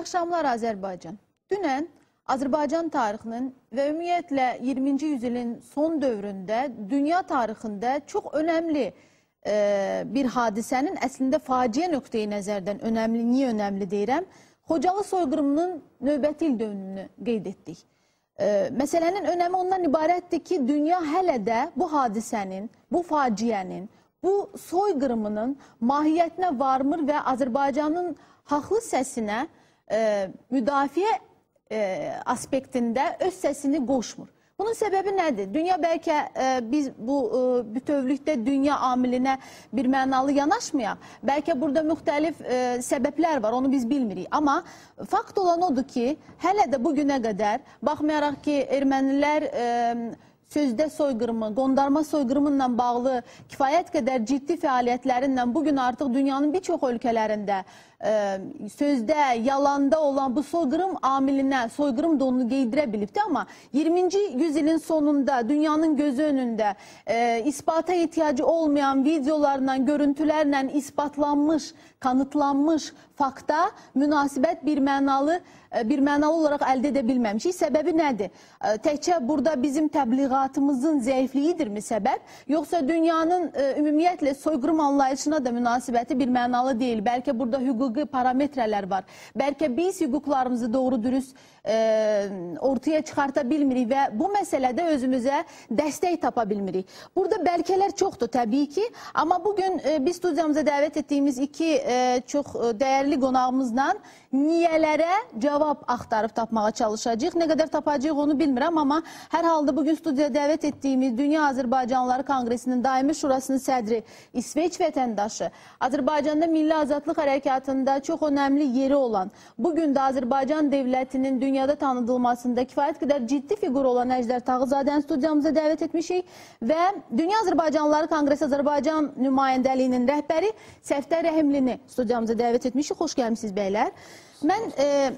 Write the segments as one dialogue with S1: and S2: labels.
S1: axşamlar Azərbaycan. Dünən Azərbaycan tarixinin və ümumiyyətlə 20-ci yüzilin son dövründə dünya tarixində çox önəmli e, bir hadisənin əslində faciə nöqteyi nəzərdən önəmli, niyə önəmli deyirəm? Xocalı soyqırımının növbəti il dönümünü qeyd etdik. E, məsələnin önəmi ondan ibarətdir ki, dünya hələ də bu hadisənin, bu faciənin, bu soyqırımının mahiyyətinə varmır və Azərbaycanın haqlı səsinə müdafiə e, aspektində öz səsini qoşmur. Bunun səbəbi nədir? Dünya bəlkə e, biz bu e, bütövlükdə dünya amilinə bir mənalı yanaşmayaq. Bəlkə burada müxtəlif e, səbəblər var, onu biz bilmirik. Amma fakt olan odur ki, hələ də bu günə qədər baxmayaraq ki, ermənilər e, sözdə soyqırımı, qondarma soyqırımı ilə bağlı kifayət qədər ciddi fəaliyyətlərinlə bugün artıq dünyanın bir çox ölkələrində ə, sözdə, yalanda olan bu soyqırım amilinə, soyqırım donunu qeydirə bilibdi. Amma 20-ci yüzilin sonunda dünyanın gözü önündə ə, isbata ehtiyacı olmayan videolarla, görüntülərlə isbatlanmış, kanıtlanmış fakta münasibət bir mənalı bir mənalı olaraq əldə edə bilməmişik. Səbəbi nədir? Təkcə burada bizim təbliğatımızın zəifliyidirmi səbəb? Yoxsa dünyanın ümumiyyətlə soyqırım anlayışına da münasibəti bir mənalı deyil. Bəlkə burada hüquqi parametrələr var. Bəlkə biz hüquqlarımızı doğru dürüst e, ortaya çıxarta bilmirik və bu məsələdə özümüzə dəstək tapa bilmirik. Burada bəlkələr çoxdur təbii ki, amma bugün e, biz studiyamıza dəvət etdiyimiz iki e, çox dəyərli qonağımızla niyələrə cavab axtarıb tapmağa çalışacağıq. Nə qədər tapacağıq onu bilmirəm, amma hər halda bugün studiyaya dəvət etdiyimiz Dünya Azərbaycanlıları Konqresinin Daimi Şurasının sədri İsveç vətəndaşı, Azərbaycanda Milli Azadlıq Hərəkatında çox önəmli yeri olan, bugün də Azərbaycan devlətinin dünyada tanıdılmasında kifayət qədər ciddi fiqur olan Əjdər Tağızadəni studiyamıza dəvət etmişik və Dünya Azərbaycanlıları Konqresi Azərbaycan nümayəndəliyinin rəhbəri Səftər Rəhimlini studiyamıza dəvət etmişik. Xoş gəlmişsiniz bəylər. Mən e,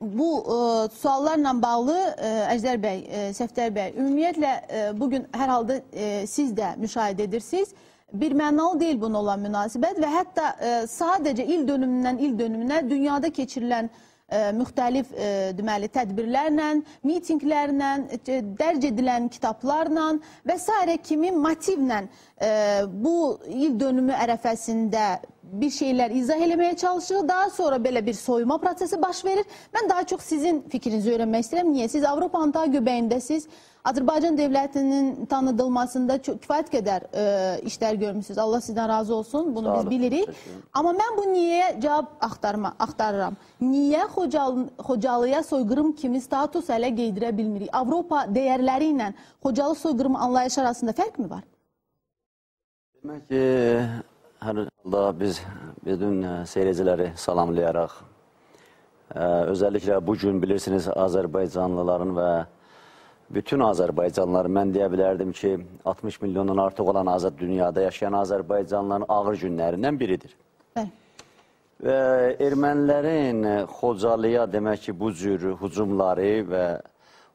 S1: bu e, suallarla bağlı e, Əjdər bəy, e, Səftər bəy, ümumiyyətlə e, bugün hər halda e, siz də müşahidə edirsiniz. Bir mənalı deyil bunun olan münasibət və hətta e, sadəcə il dönümündən il dönümünə dünyada keçirilən e, müxtəlif e, deməli tədbirlərlə, mitinqlərlə, e, dərc edilən kitablarla və s. kimi motivlə e, bu il dönümü ərəfəsində bir şeyler izah eləməyə çalışır. Daha sonra belə bir soyuma prosesi baş verir. Mən daha çox sizin fikrinizi öyrənmək istəyirəm. Niyə? Siz Avropa Antalya göbəyindəsiz. Azərbaycan dövlətinin tanıdılmasında çox kifayət qədər ə, işlər görmüsünüz. Allah sizdən razı olsun. Bunu Sağ biz bilirik. Amma mən bu niyəyə cavab axtarma, axtarıram. Niyə Xocalı, Xocalıya soyqırım kimi status hələ qeydirə bilmirik? Avropa dəyərləri ilə Xocalı soyqırım anlayışı arasında fərq mi var?
S2: Demək ki, Hər halda biz bütün e, seyirciləri salamlayaraq, ə, e, özəlliklə bugün bilirsiniz Azərbaycanlıların və bütün Azərbaycanlılar, mən deyə bilərdim ki, 60 milyondan artıq olan azad dünyada yaşayan Azərbaycanlıların ağır günlərindən biridir. Bəli. Və ermənilərin Xocalıya demək ki, bu cür hücumları və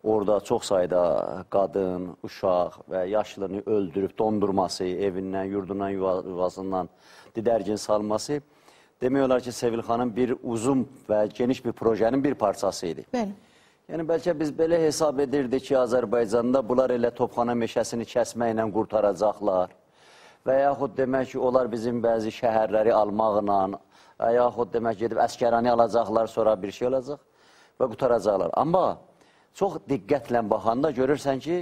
S2: orada çox sayda qadın, uşaq və yaşlını öldürüb dondurması, evindən, yurdundan, yuvasından didərgin salması demək olar ki, Sevil xanım bir uzun və geniş bir projenin bir parçası idi.
S1: Bəli.
S2: Yəni, bəlkə biz belə hesab edirdik ki, Azərbaycanda bunlar elə topxana meşəsini kəsməklə qurtaracaqlar və yaxud demək ki, onlar bizim bəzi şəhərləri almaqla yaxud demək gedib əskərani alacaqlar, sonra bir şey olacaq və qutaracaqlar. Amma çox diqqətlə baxanda görürsən ki,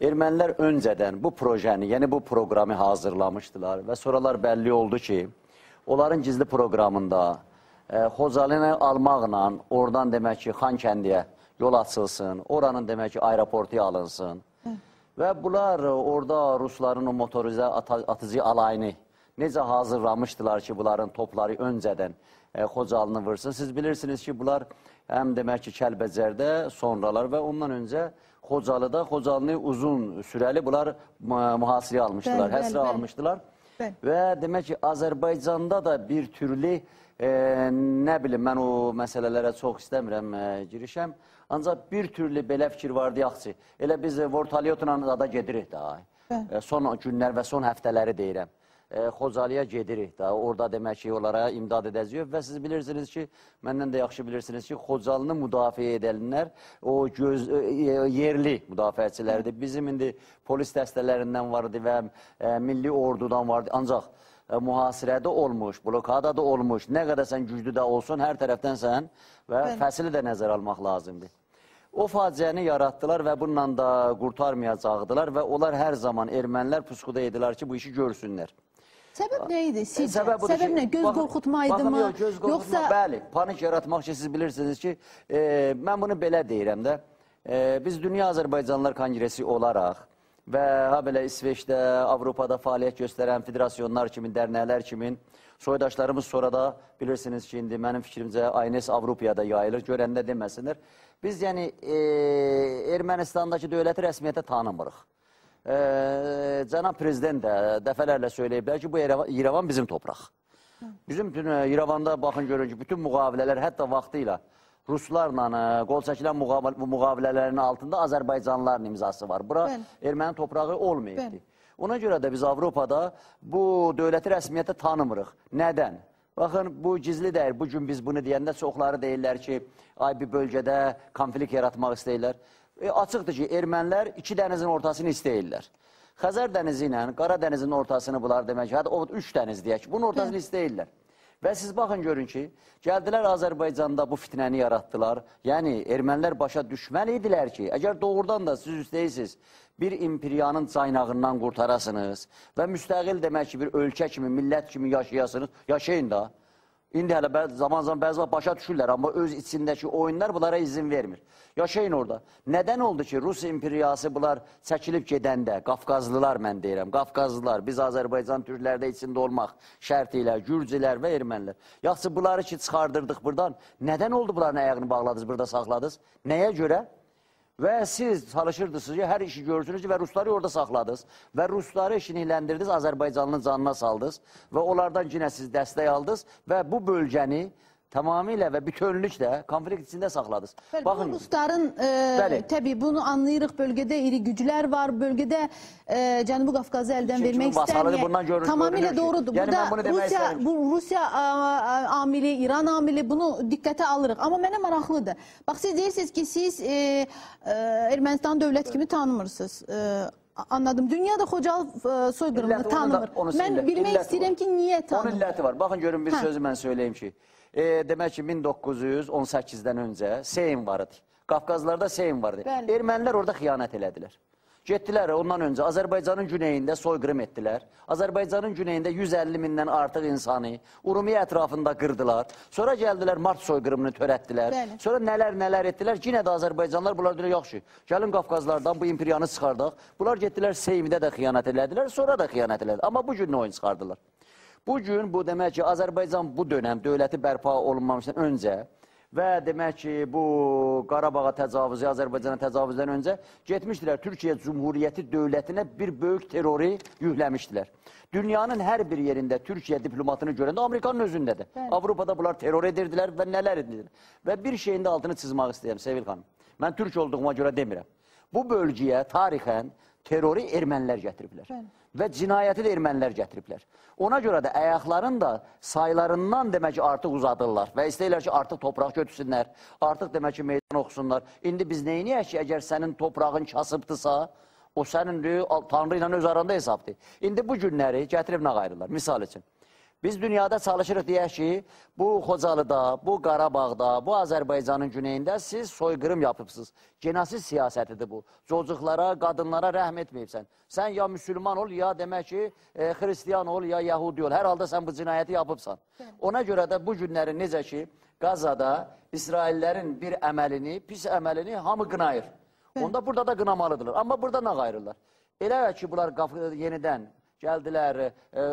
S2: ermənilər öncədən bu projəni, yəni bu proqramı hazırlamışdılar və sonralar bəlli oldu ki, onların gizli proqramında e, Xocalini almaqla oradan demək ki, Xankəndiyə yol açılsın, oranın demək ki, aeroportu alınsın. Hı. Və bunlar orada Rusların o motorizə atıcı alayını necə hazırlamışdılar ki, bunların topları öncədən e, Xocalını vursun. Siz bilirsiniz ki, bunlar həm demək ki, Kəlbəcərdə sonralar və ondan öncə Xocalıda, Xocalını uzun sürəli bunlar mühasirəyə almışdılar, bəl, həsrə bəl, almışdılar. Bəl. Və demək ki, Azərbaycanda da bir türlü, e, nə bilim, mən o məsələlərə çox istəmirəm e, girişəm. Ancaq bir türlü belə fikir vardı, yaxçı. Elə biz Vortalyotla da gedirik daha. E, son günlər və son həftələri deyirəm. e, Xocalıya gedirik da. Orada demək ki, onlara imdad edəcəyik və siz bilirsiniz ki, məndən də yaxşı bilirsiniz ki, Xocalını müdafiə edənlər o göz e, yerli müdafiəçilərdir. Bizim indi polis dəstələrindən var idi və e, milli ordudan var idi. Ancaq e, mühasirədə olmuş, blokadada olmuş, nə qədər sən güclü də olsun, hər tərəfdən sən və
S1: Bəli.
S2: fəsili də nəzərə almaq lazımdır. O faciəni yaratdılar və bununla da qurtarmayacaqdılar və onlar hər zaman ermənilər pusquda idilər ki, bu işi görsünlər.
S1: Səbəb nə idi sizcə?
S2: Səbəb
S1: Səbəb
S2: ki,
S1: nə? Göz
S2: baxın-
S1: qorxutmaydı
S2: baxın, yox, göz qorxutma,
S1: Yoxsa
S2: bəli, panik yaratmaq ki, siz bilirsiniz ki, e, mən bunu belə deyirəm də, e, biz Dünya Azərbaycanlılar Kongresi olaraq və ha belə İsveçdə, Avropada fəaliyyət göstərən federasyonlar kimi, dərnəklər kimi soydaşlarımız sonra da bilirsiniz ki, indi mənim fikrimcə Aynes Avropaya yayılır, görəndə deməsinlər. Biz yəni e, Ermənistandakı dövləti rəsmiyyətə tanımırıq. E, Cənab Prezident də dəfələrlə söyləyiblər ki, bu İrəvan, bizim torpaq. Bizim bütün e, İrəvanda baxın görün ki, bütün müqavilələr hətta vaxtı ilə Ruslarla e, qol çəkilən müqav- müqavilələrin altında Azərbaycanlıların imzası var. Bura
S1: Bəli.
S2: erməni toprağı olmayıbdır. Ona görə də biz Avropada bu dövləti rəsmiyyətə tanımırıq. Nədən? Baxın, bu gizli deyil. Bu gün biz bunu deyəndə çoxları deyirlər ki, ay bir bölgədə konflikt yaratmaq istəyirlər. E, açıqdır ki, ermənilər iki dənizin ortasını istəyirlər. Xəzər dənizi ilə Qara dənizin ortasını bunlar demək hətta o üç dəniz deyək bunun ortasını istəyirlər. Və siz baxın görün ki, gəldilər Azərbaycanda bu fitnəni yaratdılar. Yəni ermənilər başa düşməli idilər ki, əgər doğrudan da siz üstəyirsiniz, bir imperiyanın caynağından qurtarasınız və müstəqil demək ki, bir ölkə kimi, millət kimi yaşayasınız, yaşayın da. İndi hələ bəzi, zaman zaman bəzi vaxt başa düşürlər, amma öz içindəki oyunlar bunlara izin vermir. Yaşayın orada. Nədən oldu ki, Rus imperiyası bunlar çəkilib gedəndə, Qafqazlılar mən deyirəm, Qafqazlılar, biz Azərbaycan türklərdə içində olmaq şərti ilə, Gürcülər və ermənilər. Yaxşı, bunları ki, çıxardırdıq buradan, nədən oldu bunların ayağını bağladınız, burada saxladınız? Nəyə görə? Və siz çalışırdınız ki, hər işi görürsünüz ki, və Rusları orada saxladınız. Və Rusları işinləndirdiniz, Azərbaycanlının canına saldınız və onlardan yenə siz dəstək aldınız və bu bölgəni tamamilə və bütövlüklə konflikt içində saxladınız.
S1: Bəli,
S2: Baxın,
S1: bu Rusların e,
S2: Bəli.
S1: təbii bunu anlayırıq. Bölgədə iri güclər var. Bölgədə e, Cənubi Qafqazı əldən
S2: Kim
S1: vermək istəmir. Tamamilə doğrudur.
S2: Yəni
S1: Burada Rusiya, bu Rusiya a, a, amili, İran amili bunu diqqətə alırıq. Amma mənə maraqlıdır. Bax siz deyirsiniz ki, siz e, e, Ermənistan dövlət kimi tanımırsınız. E, Anladım. Dünyada Xocalı e, soyqırımını
S2: onun da-
S1: tanımır.
S2: onun
S1: Mən bilmək
S2: illəti
S1: istəyirəm
S2: var.
S1: ki, niyə
S2: Onun
S1: tanımır?
S2: illəti var. Baxın görün bir
S1: Hə.
S2: sözü mən söyləyim ki, e, demək ki 1918-dən öncə Seyim var idi. Qafqazlarda Seyim var idi.
S1: Bəli.
S2: Ermənilər orada xiyanət elədilər. Getdilər ondan öncə Azərbaycanın güneyində soyqırım etdilər. Azərbaycanın güneyində 150 mindən artıq insanı Urumiya ətrafında qırdılar. Sonra gəldilər Mart soyqırımını törətdilər.
S1: Bəli.
S2: Sonra nələr nələr etdilər. Yenə də Azərbaycanlılar bunlar deyir yaxşı. Gəlin Qafqazlardan bu imperiyanı çıxardaq. Bunlar getdilər Seymidə də xiyanət elədilər, sonra da xiyanət elədilər. Amma bu gün nə oyun çıxardılar? Bu gün bu demək ki, Azərbaycan bu dönəm dövləti bərpa olunmamışdan öncə və demək ki, bu Qarabağa təcavüzü, Azərbaycana təcavüzdən öncə getmişdilər Türkiyə Cumhuriyyəti dövlətinə bir böyük terrori yükləmişdilər. Dünyanın hər bir yerində Türkiyə diplomatını görəndə Amerikanın özündədir.
S1: Bəli.
S2: Avropada bunlar terror edirdilər və nələr edirdilər. Və bir şeyin də altını çizmək istəyirəm Sevil xanım. Mən türk olduğuma görə demirəm. Bu bölgəyə tarixən terroru ermənilər gətiriblər.
S1: Bəli.
S2: Və cinayəti də ermənilər gətiriblər. Ona görə də ayaqların da saylarından demək ki, artıq uzadırlar və istəyirlər ki, artıq torpaq götürsünlər, artıq demək ki, meydan oxusunlar. İndi biz neyniyək ki, əgər sənin torpağın kasıbdırsa, o sənin Tanrı ilə öz aranda hesabdır. İndi bu günləri gətirib nə qayırırlar? Misal üçün. Biz dünyada çalışırıq deyək ki, bu Xocalıda, bu Qarabağda, bu Azərbaycanın güneyində siz soyqırım yapıbsınız. Genosid siyasətidir bu. Cocuqlara, qadınlara rəhm etməyibsən. Sən ya müsülman ol, ya demək ki, e, xristiyan ol, ya yahudi ol. Hər halda sən bu cinayəti yapıbsan. Ona görə də bu günləri necə ki, Qazada İsraillərin bir əməlini, pis əməlini hamı qınayır. Onda burada da qınamalıdırlar. Amma burada nə qayırırlar? Elə ki, bunlar yenidən gəldilər e,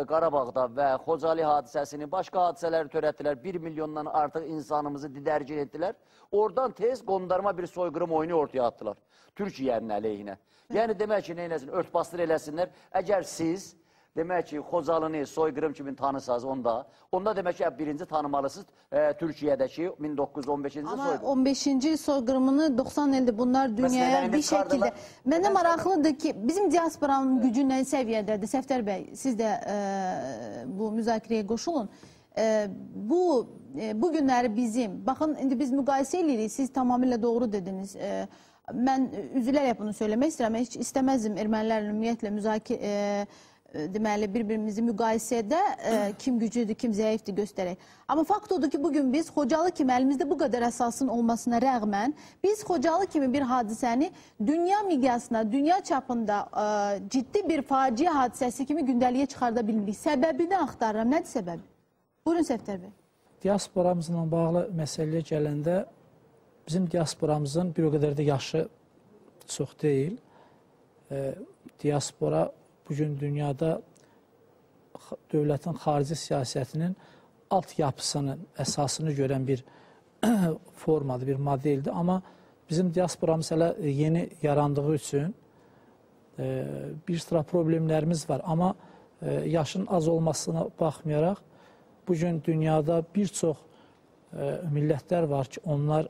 S2: Qarabağda və Xocalı hadisəsini, başqa hadisələri törətdilər. 1 milyondan artıq insanımızı didərgin etdilər. Oradan tez qondarma bir soyqırım oyunu ortaya atdılar. Türkiyənin əleyhinə. Yəni demək ki, neynəsin, örtbasdır eləsinlər. Əgər siz demək ki, Xocalını soyqırım kimi tanısaz onda, onda demək ki, birinci tanımalısınız e, Türkiyədəki 1915-ci
S1: Ama
S2: soyqırım.
S1: 15. soyqırımını 90 ildir bunlar dünyaya
S2: indi
S1: bir
S2: çıxardılar.
S1: şəkildə. Mənə maraqlıdır ki, bizim diasporanın gücü nə səviyyədədir? Səfdər bəy, siz də e, bu müzakirəyə qoşulun. E, bu e, bu günləri bizim, baxın indi biz müqayisə edirik, siz tamamilə doğru dediniz. E, mən üzülərək bunu söyləmək istəyirəm. Heç istəməzdim ermənilərlə ümumiyyətlə müzakirə e, deməli bir-birimizi müqayisədə e, kim güclüdür, kim zəifdir göstərək. Amma fakt odur ki, bugün biz Xocalı kimi əlimizdə bu qədər əsasın olmasına rəğmən biz Xocalı kimi bir hadisəni dünya miqyasına, dünya çapında e, ciddi bir faciə hadisəsi kimi gündəliyə çıxarda bilmirik. Səbəbini axtarıram. Nədir səbəbi? Buyurun Səfdər bəy.
S3: Diasporamızla bağlı məsələyə gələndə bizim diasporamızın bir o qədər də yaşı çox deyil. E, diaspora bugün dünyada dövlətin xarici siyasətinin altyapısının əsasını görən bir formadır, bir modeldir. Amma bizim diasporamız hələ yeni yarandığı üçün e, bir sıra problemlərimiz var. Amma e, yaşın az olmasına baxmayaraq bu gün dünyada bir çox e, millətlər var ki, onlar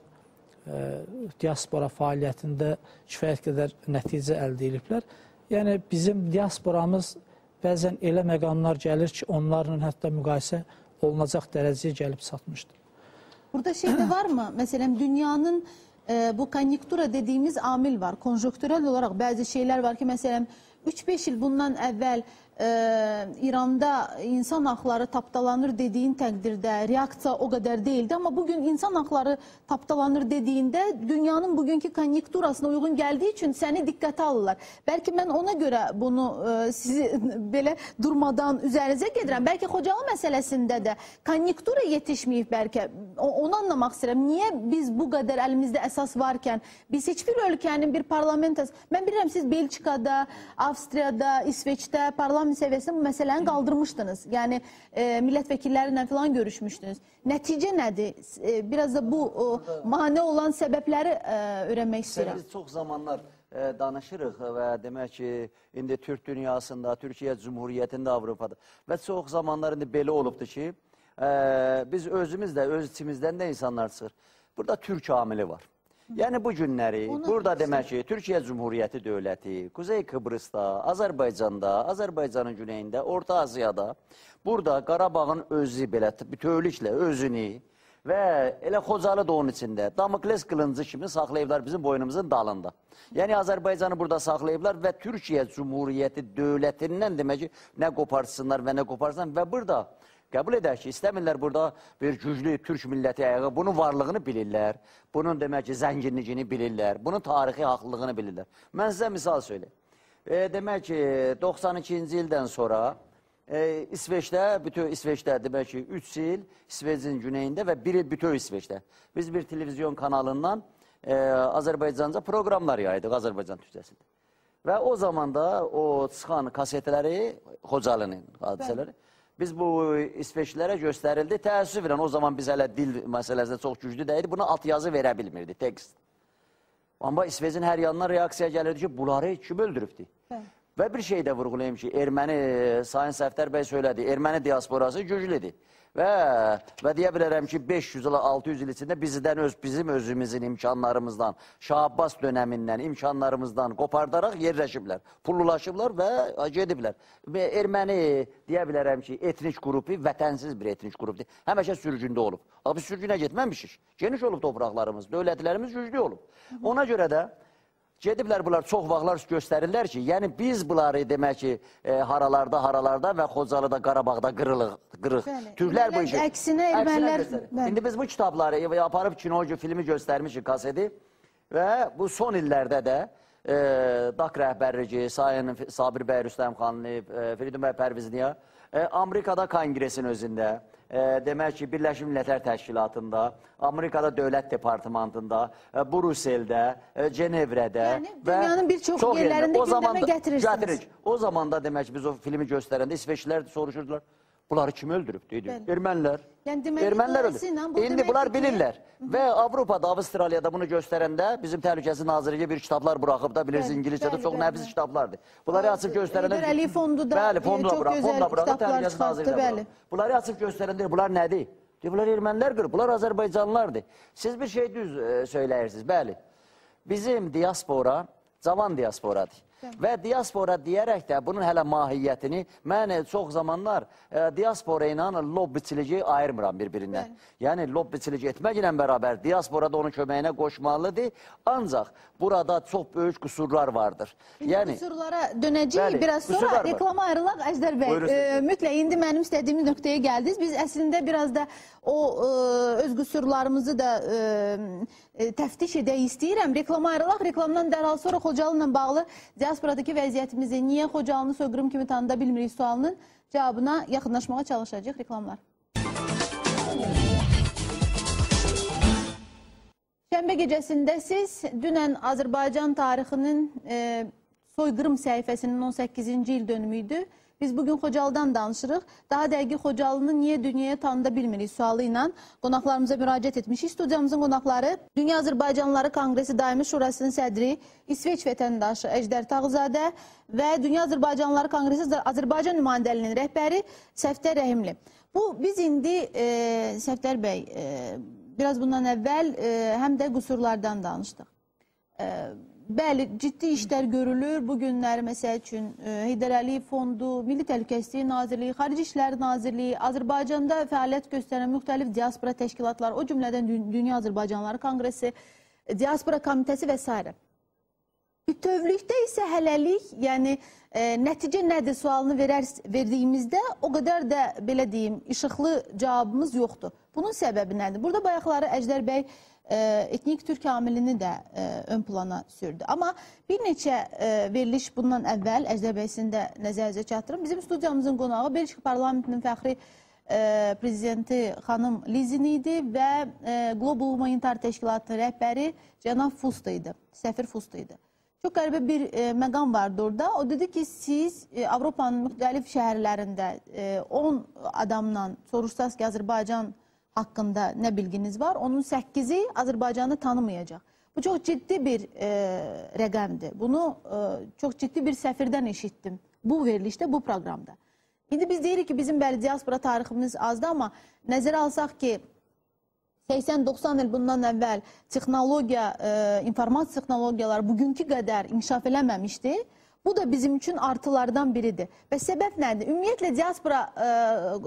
S3: e, diaspora fəaliyyətində kifayət qədər nəticə əldə ediblər. Yəni bizim diasporamız bəzən elə məqamlar gəlir ki, onlarla hətta müqayisə olunacaq dərəcəyə gəlib çatmışdır.
S1: Burada şey de var mı? Mesela dünyanın e, bu konjunktura dediğimiz amil var. Konjonktürel olarak bazı şeyler var ki mesela 3-5 yıl bundan evvel e, İranda insan hakları tapdalanır dediğin takdirde reaksiya o kadar değildi ama bugün insan hakları tapdalanır dediğinde dünyanın bugünkü konjunkturasına uygun geldiği için seni dikkate alırlar. Belki ben ona göre bunu e, sizi belə durmadan üzerinizə gedirəm. Belki Xocalı məsələsində də konjunktura yetişməyib bəlkə. O- Onu anlamaq istəyirəm. Niyə biz bu qədər əlimizdə əsas varkən biz heç bir ölkənin bir parlamentası mən bilirəm siz Belçikada, Avstriyada, İsveçdə parlament səviyyəsində bu məsələni qaldırmışdınız. Yəni e, millət vəkilləri ilə falan görüşmüşdünüz. Nəticə nədir? E, biraz da bu o, mane olan səbəbləri e, öyrənmək istəyirəm.
S2: Biz çox zamanlar e, danışırıq və demək ki, indi Türk dünyasında, Türkiyə Cumhuriyyətində, Avropada və çox zamanlar indi belə olubdur ki, e, biz özümüz də, öz içimizdən də insanlar çıxır. Burada Türk amili var. Yəni bu günləri
S1: Onu
S2: burada demək ki, Türkiyə Cumhuriyyəti dövləti, Kuzey Kıbrısda, Azərbaycanda, Azərbaycanın güneyində, Orta Aziyada, burada Qarabağın özü belə bütövlüklə özünü və elə Xocalı da onun içində Damokles qılıncı kimi saxlayıblar bizim boynumuzun dalında. Yəni Azərbaycanı burada saxlayıblar və Türkiyə Cumhuriyyəti dövlətindən demək ki, nə qoparsınlar və nə qoparsan və burada Qəbul edək ki, istəmirlər burada bir güclü türk milləti ayağı, bunun varlığını bilirlər, bunun demək ki, zənginliyini bilirlər, bunun tarixi haqlılığını bilirlər. Mən sizə misal söyləyim. E, demək ki, 92-ci ildən sonra e, İsveçdə, bütün İsveçdə demək ki, 3 il İsveçin güneyində və 1 il bütün İsveçdə. Biz bir televizyon kanalından e, Azərbaycanca proqramlar yaydıq Azərbaycan türkcəsində. Və o zamanda o çıxan kasetləri, Xocalının hadisələri, biz bu İsveçlilərə göstərildi. Təəssüflə o zaman biz hələ dil məsələsində çox güclü deyildi. Buna alt yazı verə bilmirdi, tekst. Amma İsveçin hər yanından reaksiya gəlirdi ki, bunları kim öldürübdü? Və bir şey də vurğulayım ki, erməni, Sayın Səfdər bəy söylədi, erməni diasporası güclüdür. Və, və deyə bilərəm ki, 500 il, 600 il içində bizdən öz, bizim özümüzün imkanlarımızdan, Şah Abbas dönəmindən, imkanlarımızdan qopardaraq yerləşiblər, pullulaşıblar və gediblər. Erməni deyə bilərəm ki, etnik qrupu vətənsiz bir etnik qrupdur. Həmişə sürgündə olub. Biz sürgünə getməmişik. Geniş olub torpaqlarımız, dövlətlərimiz güclü olub. Ona görə də Gediblər bunlar çox vaxtlar göstərirlər ki, yəni biz bunları demək ki, e, haralarda, haralarda və Xocalıda, Qarabağda qırılıq, qırıq.
S1: Bəli.
S2: Türklər bu işi.
S1: əksinə ermənilər-.
S2: İndi biz bu kitabları aparıb kino filmi göstərmişik kaseti və bu son illərdə də e, DAK rəhbərliyi, Sayın Sabir bəy Rüstəmxanlı, e, Firidun bəy Pərvizniya, e, Amerikada kongresin özündə, e, demək ki, Birləşmiş Millətlər Təşkilatında, Amerikada Dövlət Departamentında, e, Bruseldə, e, Cenevrədə
S1: Yəni dünyanın bir çox yerlərində
S2: O
S1: gündəmə gətirirsiniz.
S2: Gətiririk. O zamanda demək ki, biz o filmi göstərəndə İsveçlilər soruşurdular. Bunları kim öldürüb dedi?
S1: Bəli.
S2: Ermənilər.
S1: Yəni deməli,
S2: Ermənilər öldürüb.
S1: bu
S2: İndi bunlar
S1: ki-
S2: bilirlər. Və Avropada, Avstraliyada bunu göstərəndə bizim təhlükəsizlik nazirliyi bir kitablar buraxıb da bilirsiniz İngiliscədə çox
S1: bəli,
S2: nəfis
S1: bəli.
S2: kitablardır. Bunları açıb göstərəndə
S1: Heydər Əliyev fondu da,
S2: Bəli, fondu
S1: çox
S2: burax,
S1: gözəl
S2: buraxıb
S1: kitablar çıxartdı, bəli.
S2: Bunları açıb göstərəndə bunlar nədir? Deyir, bunlar ermənilər qırıb, bunlar Azərbaycanlılardır. Siz bir şey düz e, söyləyirsiniz, bəli. Bizim diaspora, cavan diasporadır. Və diaspora deyərək də bunun hələ mahiyyətini mən e, çox zamanlar e, diaspora ilə lobbiçiliyi ayırmıram bir-birindən. Yəni lobbiçilik etməklə bərabər diaspora da onun köməyinə qoşmalıdır. Ancaq burada çox böyük qüsurlar vardır.
S1: İndi
S2: Yəni
S1: qüsurlara dönəcəyik
S2: Bəli,
S1: biraz sonra. Reklama ayrılaq Əjdər bəy. E, mütləq indi mənim istədiyim nöqtəyə gəldiniz. Biz əslində biraz da o e, öz qüsurlarımızı da e, e, təftiş edək istəyirəm. Reklama ayrılaq. Reklamdan dərhal sonra Xocalı ilə bağlı diasporadakı vəziyyətimizi niyə Xocalını soyqırım kimi tanıda bilmirik sualının cavabına yaxınlaşmağa çalışacağıq. Reklamlar. Şənbə gecəsində siz dünən Azərbaycan tarixinin e, soyqırım səhifəsinin 18-ci il dönümü idi. Biz bugün Xocalıdan danışırıq. Daha dəqiq Xocalını niyə dünyaya tanıda bilmirik sualı ilə qonaqlarımıza müraciət etmişik. Studiyamızın qonaqları Dünya Azərbaycanlıları Konqresi Daimi Şurasının sədri, İsveç vətəndaşı Əjdər Tağzadə və Dünya Azərbaycanlıları Konqresi Azərbaycan nümayəndəliyinin rəhbəri Səftər Rəhimli. Bu biz indi e, Səftər bəy e, biraz bundan əvvəl e, həm də qüsurlardan danışdıq. E, bəli, ciddi işlər görülür. Bu günləri məsəl üçün e, Heydər Əliyev Fondu, Milli Təhlükəsizlik Nazirliyi, Xarici İşlər Nazirliyi, Azərbaycanda fəaliyyət göstərən müxtəlif diaspora təşkilatları, o cümlədən Dü- Dünya Azərbaycanlıları Konqresi, Diaspora Komitəsi və s. Bütövlükdə isə hələlik, yəni e, nəticə nədir sualını verər, verdiyimizdə o qədər də belə deyim, işıqlı cavabımız yoxdur. Bunun səbəbi nədir? Burada bayaqları Əjdər bəy etnik türk amilini də e, ön plana sürdü. Amma bir neçə e, veriliş bundan əvvəl də nəzərinizə çatdırım. Bizim studiyamızın qonağı Belçika parlamentinin fəxri e, prezidenti xanım Lizin idi və e, Global Humanitar Təşkilatının rəhbəri cənab Fusta idi, Səfir Fusta idi. Çox qəribə bir e, məqam vardı orada. O dedi ki, siz e, Avropanın müxtəlif şəhərlərində e, 10 adamdan soruşsaz ki, Azərbaycan haqqında nə bilginiz var, onun 8-i Azərbaycanı tanımayacaq. Bu çox ciddi bir e, rəqəmdir. Bunu e, çox ciddi bir səfirdən eşitdim bu verilişdə, bu proqramda. İndi biz deyirik ki, bizim bəli diaspora tariximiz azdır, amma nəzərə alsaq ki, 80-90 il bundan əvvəl texnologiya, e, informasiya texnologiyaları bugünkü qədər inkişaf eləməmişdi. Bu da bizim üçün artılardan biridir. Və səbəb nədir? Ümumiyyətlə diaspora e,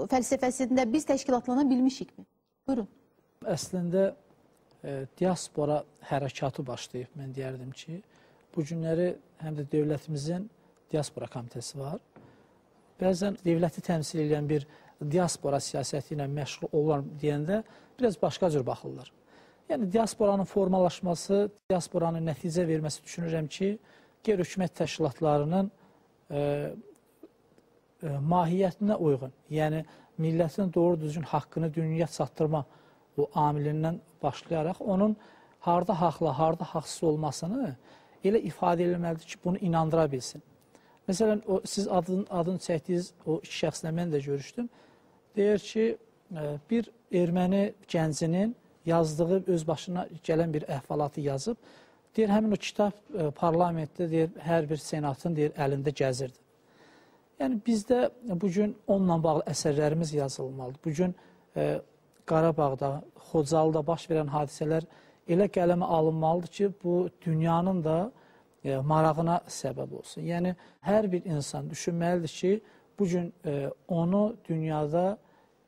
S1: fəlsəfəsində biz təşkilatlana bilmişikmi? Buyurun.
S3: Əslində e, diaspora hərəkatı başlayıb. Mən deyərdim ki, bu günləri həm də dövlətimizin diaspora komitəsi var. Bəzən dövləti təmsil edən bir diaspora siyasəti ilə məşğul olan deyəndə biraz başqa cür baxırlar. Yəni diasporanın formalaşması, diasporanın nəticə verməsi düşünürəm ki, qeyri-hökumət təşkilatlarının e, e, mahiyyətinə uyğun, yəni millətin doğru düzgün haqqını dünyaya çatdırma o amilindən başlayaraq onun harda haqlı, harda haqsız olmasını elə ifadə etməlidir ki, bunu inandıra bilsin. Məsələn, o siz adın adını çəkdiyiniz o iki şəxslə mən də görüşdüm. Deyir ki, e, bir erməni gəncinin yazdığı öz başına gələn bir əhvalatı yazıb. Deyir, həmin o kitab e, parlamentdə deyir, hər bir senatın deyir, əlində gəzirdi. Yəni bizdə bu gün onunla bağlı əsərlərimiz yazılmalıdır. Bu gün e, Qarabağda, Xocalıda baş verən hadisələr elə qələmə alınmalıdır ki, bu dünyanın da e, marağına səbəb olsun. Yəni hər bir insan düşünməlidir ki, bu gün e, onu dünyada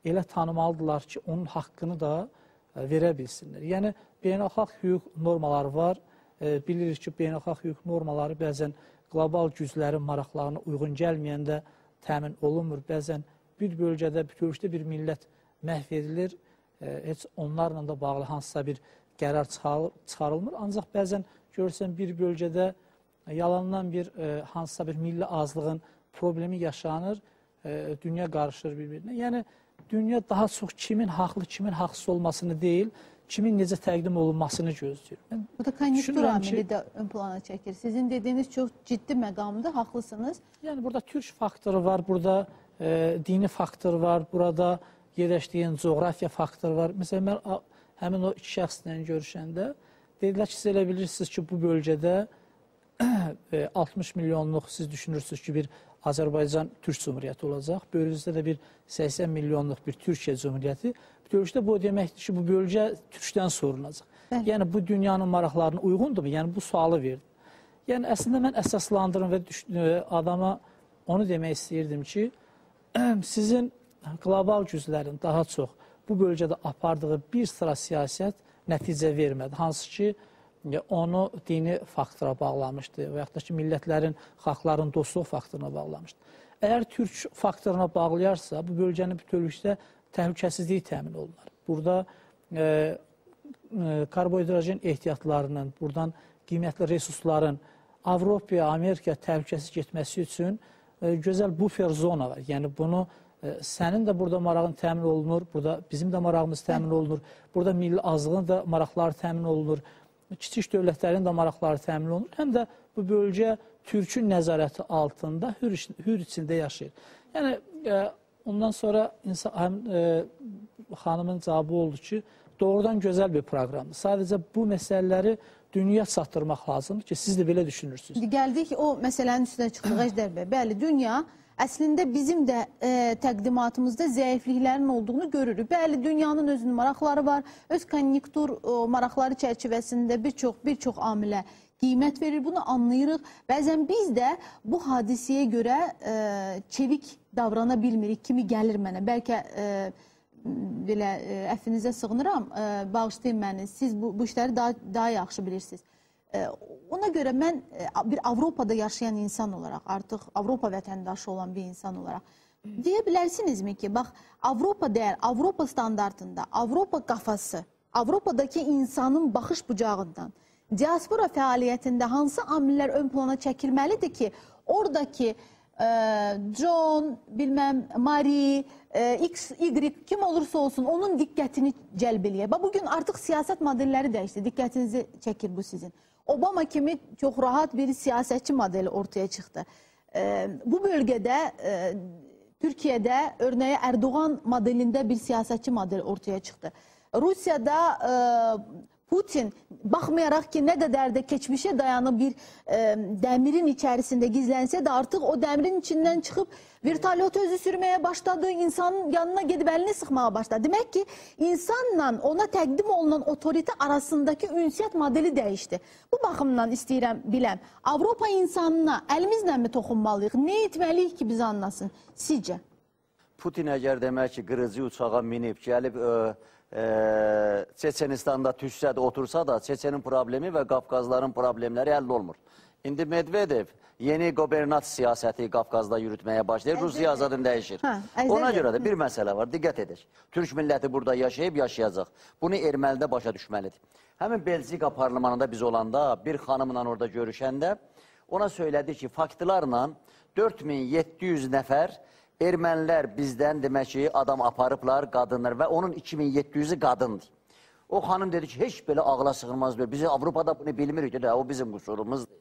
S3: elə tanımalıdırlar ki, onun haqqını da e, verə bilsinlər. Yəni beynəlxalq hüquq normaları var. E, bilirik ki, beynəlxalq hüquq normaları bəzən qlobal güclərin maraqlarına uyğun gəlməyəndə təmin olunmur. Bəzən bir bölgədə bütövlükdə bir millət məhv edilir. E, heç onlarla da bağlı hansısa bir qərar çıxarıl çıxarılmır. Ancaq bəzən görürsən bir bölgədə yalandan bir e, hansısa bir milli azlığın problemi yaşanır, dünya qarışır bir-birinə. Yəni dünya daha çox kimin haqlı, kimin haqsız olmasını deyil, kimin necə təqdim olunmasını gözləyir. Mən
S1: Bu da konjunktur amili
S3: ki-
S1: də ön plana çəkir. Sizin dediyiniz çox ciddi məqamdır, haqlısınız.
S3: Yəni burada türk faktoru var, burada e, dini faktor var, burada yerləşdiyin coğrafiya faktoru var. Məsələn, mən həmin o iki şəxslə görüşəndə dedilər ki, siz elə bilirsiniz ki, bu bölgədə e, 60 milyonluq siz düşünürsünüz ki, bir Azərbaycan Türk Cumhuriyyəti olacaq. Böyrünüzdə də bir 80 milyonluq bir Türkiyə Cumhuriyyəti. Bütövlükdə bu o deməkdir ki, bu bölgə Türkdən sorulacaq.
S1: Bəli.
S3: Yəni bu dünyanın maraqlarına uyğundurmu? Yəni bu sualı verdim. Yəni əslində mən əsaslandırım və düş- e, adama onu demək istəyirdim ki, sizin qlobal güclərin daha çox bu bölgədə apardığı bir sıra siyasət nəticə vermədi. Hansı ki, onu dini faktora bağlamışdı və yaxud da ki, millətlərin, xalqların dostluq faktoruna bağlamışdı. Əgər türk faktoruna bağlayarsa, bu bölgənin bütövlükdə təhlükəsizliyi təmin olunur. Burada e, e, karbohidrojen ehtiyatlarının, buradan qiymətli resursların Avropaya, Amerikaya təhlükəsiz getməsi üçün e, gözəl bufer zona var. Yəni bunu e, sənin də burada marağın təmin olunur, burada bizim də marağımız təmin olunur, burada milli azlığın da maraqları təmin olunur, kiçik dövlətlərin də maraqları təmin olunur, həm də bu bölgə Türkün nəzarəti altında hür, hür içində yaşayır. Yəni e, ondan sonra insan həm e, xanımın cavabı oldu ki, doğrudan gözəl bir proqramdır. Sadəcə bu məsələləri dünya çatdırmaq lazımdır ki, siz də belə düşünürsünüz.
S1: Gəldik o məsələnin üstünə çıxdıq Əjdər bəy. Bəli, dünya əslində bizim də e, təqdimatımızda zəifliklərin olduğunu görürük. Bəli, dünyanın özünün maraqları var. Öz konjunktur o, maraqları çərçivəsində bir çox bir çox amilə qiymət verir. Bunu anlayırıq. Bəzən biz də bu hadisəyə görə e, çevik davrana bilmirik kimi gəlir mənə. Bəlkə e, belə e, əfvinizə sığınıram, e, bağışlayın məni. Siz bu, bu işləri daha daha yaxşı bilirsiniz. Ona görə mən e, bir Avropada yaşayan insan olaraq, artıq Avropa vətəndaşı olan bir insan olaraq deyə bilərsinizmi ki, bax Avropa dəyər, Avropa standartında, Avropa qafası, Avropadakı insanın baxış bucağından diaspora fəaliyyətində hansı amillər ön plana çəkilməlidir ki, oradakı e, John, bilməm, Marie, e, X, Y kim olursa olsun onun diqqətini cəlb eləyir. Bax bugün artıq siyasət modelləri dəyişdi. Diqqətinizi çəkir bu sizin. Obama kimi çox rahat bir siyasətçi modeli ortaya çıxdı. E, bu bölgədə e, Türkiyədə örneğin Erdoğan modelində bir siyasətçi model ortaya çıxdı. Rusiyada e, Putin baxmayaraq ki, nə qədər də keçmişə dayanıb bir e, dəmirin içərisində gizlənsə də artıq o dəmirin içindən çıxıb vertolyot özü sürməyə başladı, insanın yanına gedib əlini sıxmağa başladı. Demək ki, insanla ona təqdim olunan otorite arasındakı ünsiyyət modeli dəyişdi. Bu baxımdan istəyirəm biləm, Avropa insanına əlimizlə mi toxunmalıyıq? Nə etməliyik ki, biz anlasın sizcə?
S2: Putin əgər demək ki, qırıcı uçağa minib, gəlib ə, ə, Çeçenistanda düşsə də, otursa da, Çeçenin problemi və Qafqazların problemləri həll olmur. İndi Medvedev yeni qobernat siyasəti Qafqazda yürütməyə başlayır, Rusiya azadını dəyişir.
S1: Hə,
S2: Ona görə də bir məsələ var, diqqət edək. Türk milləti burada yaşayıb, yaşayacaq. Bunu erməlidə başa düşməlidir. Həmin Belçika parlamanında biz olanda, bir xanımla orada görüşəndə, ona söylədi ki, faktlarla 4700 nəfər ermənilər bizdən demək ki, adam aparıblar, qadınlar və onun 2700-ü qadındır. O xanım dedi ki, heç belə ağla sığınmaz. Biz Avropada bunu bilmirik. Dedi, o bizim qusurumuzdur.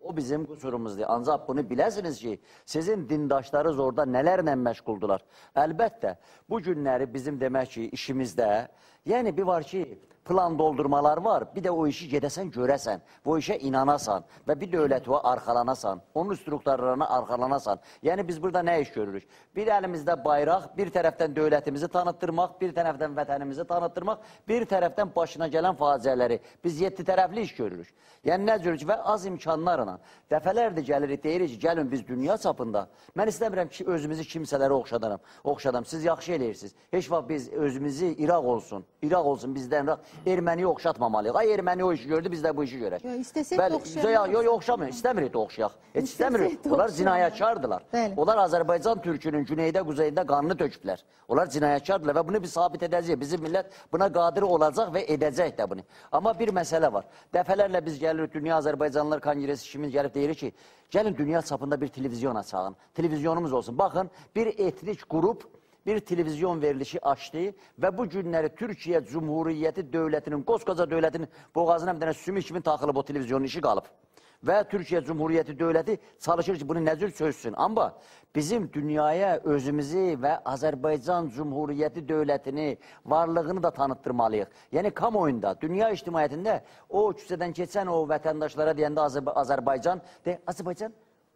S2: O bizim qusurumuzdur. Ancaq bunu biləsiniz ki, sizin dindaşlarınız orada nələrlə məşğuldular. Əlbəttə, bu günləri bizim demək ki, işimizdə, yəni bir var ki, plan doldurmalar var. Bir də o işi gedəsən, görəsən, bu işə inanasan və bir dövləti arxalanasan, onun strukturlarına arxalanasan. Yəni biz burada nə iş görürük? Bir əlimizdə bayraq, bir tərəfdən dövlətimizi tanıtdırmaq, bir tərəfdən vətənimizi tanıtdırmaq, bir tərəfdən başına gələn faciələri. Biz yeddi tərəfli iş görürük. Yəni nə görürük və az imkanlarla dəfələrdir gəlirik, deyirik ki, gəlin biz dünya çapında. Mən istəmirəm ki, özümüzü kimsələrə oxşadaram. Oxşadam. Siz yaxşı eləyirsiniz. Heç vaxt biz özümüzü İraq olsun, İraq olsun bizdən İraq erməniyə oxşatmamalıyıq. Ay erməni o işi gördü, biz də bu işi görək.
S1: Yo, istəsək
S2: Bəli,
S1: oxşayarıq.
S2: Yox, yox, oxşamıyor. İstəmirik də oxşayaq. Heç istəmirik. Onlar.
S1: Bəli.
S2: Onlar Azərbaycan türkünün güneydə, quzeydə qanını töküblər. Onlar cinayətkardırlar və bunu biz sabit edəcəyik. Bizim millət buna qadir olacaq və edəcək də bunu. Amma bir məsələ var. Dəfələrlə biz gəlirik, Dünya Azərbaycanlılar Kongresi kimi gəlib deyirik ki, gəlin dünya çapında bir televizyon açalım. Televizyonumuz olsun. Baxın, bir etnik qrup bir televizyon verilişi açdı və bu günləri Türkiyə Cumhuriyyəti dövlətinin, qoskoca dövlətinin boğazına bir dənə sümük kimi taxılıb o televizyonun işi qalıb. Və Türkiyə Cumhuriyyəti dövləti çalışır ki, bunu nəzir çözsün. Amma bizim dünyaya özümüzü və Azərbaycan Cumhuriyyəti dövlətini, varlığını da tanıtdırmalıyıq. Yəni kamuoyunda, dünya ictimaiyyətində o küçədən keçən o vətəndaşlara deyəndə Azər Azərbaycan, de, Azərbaycan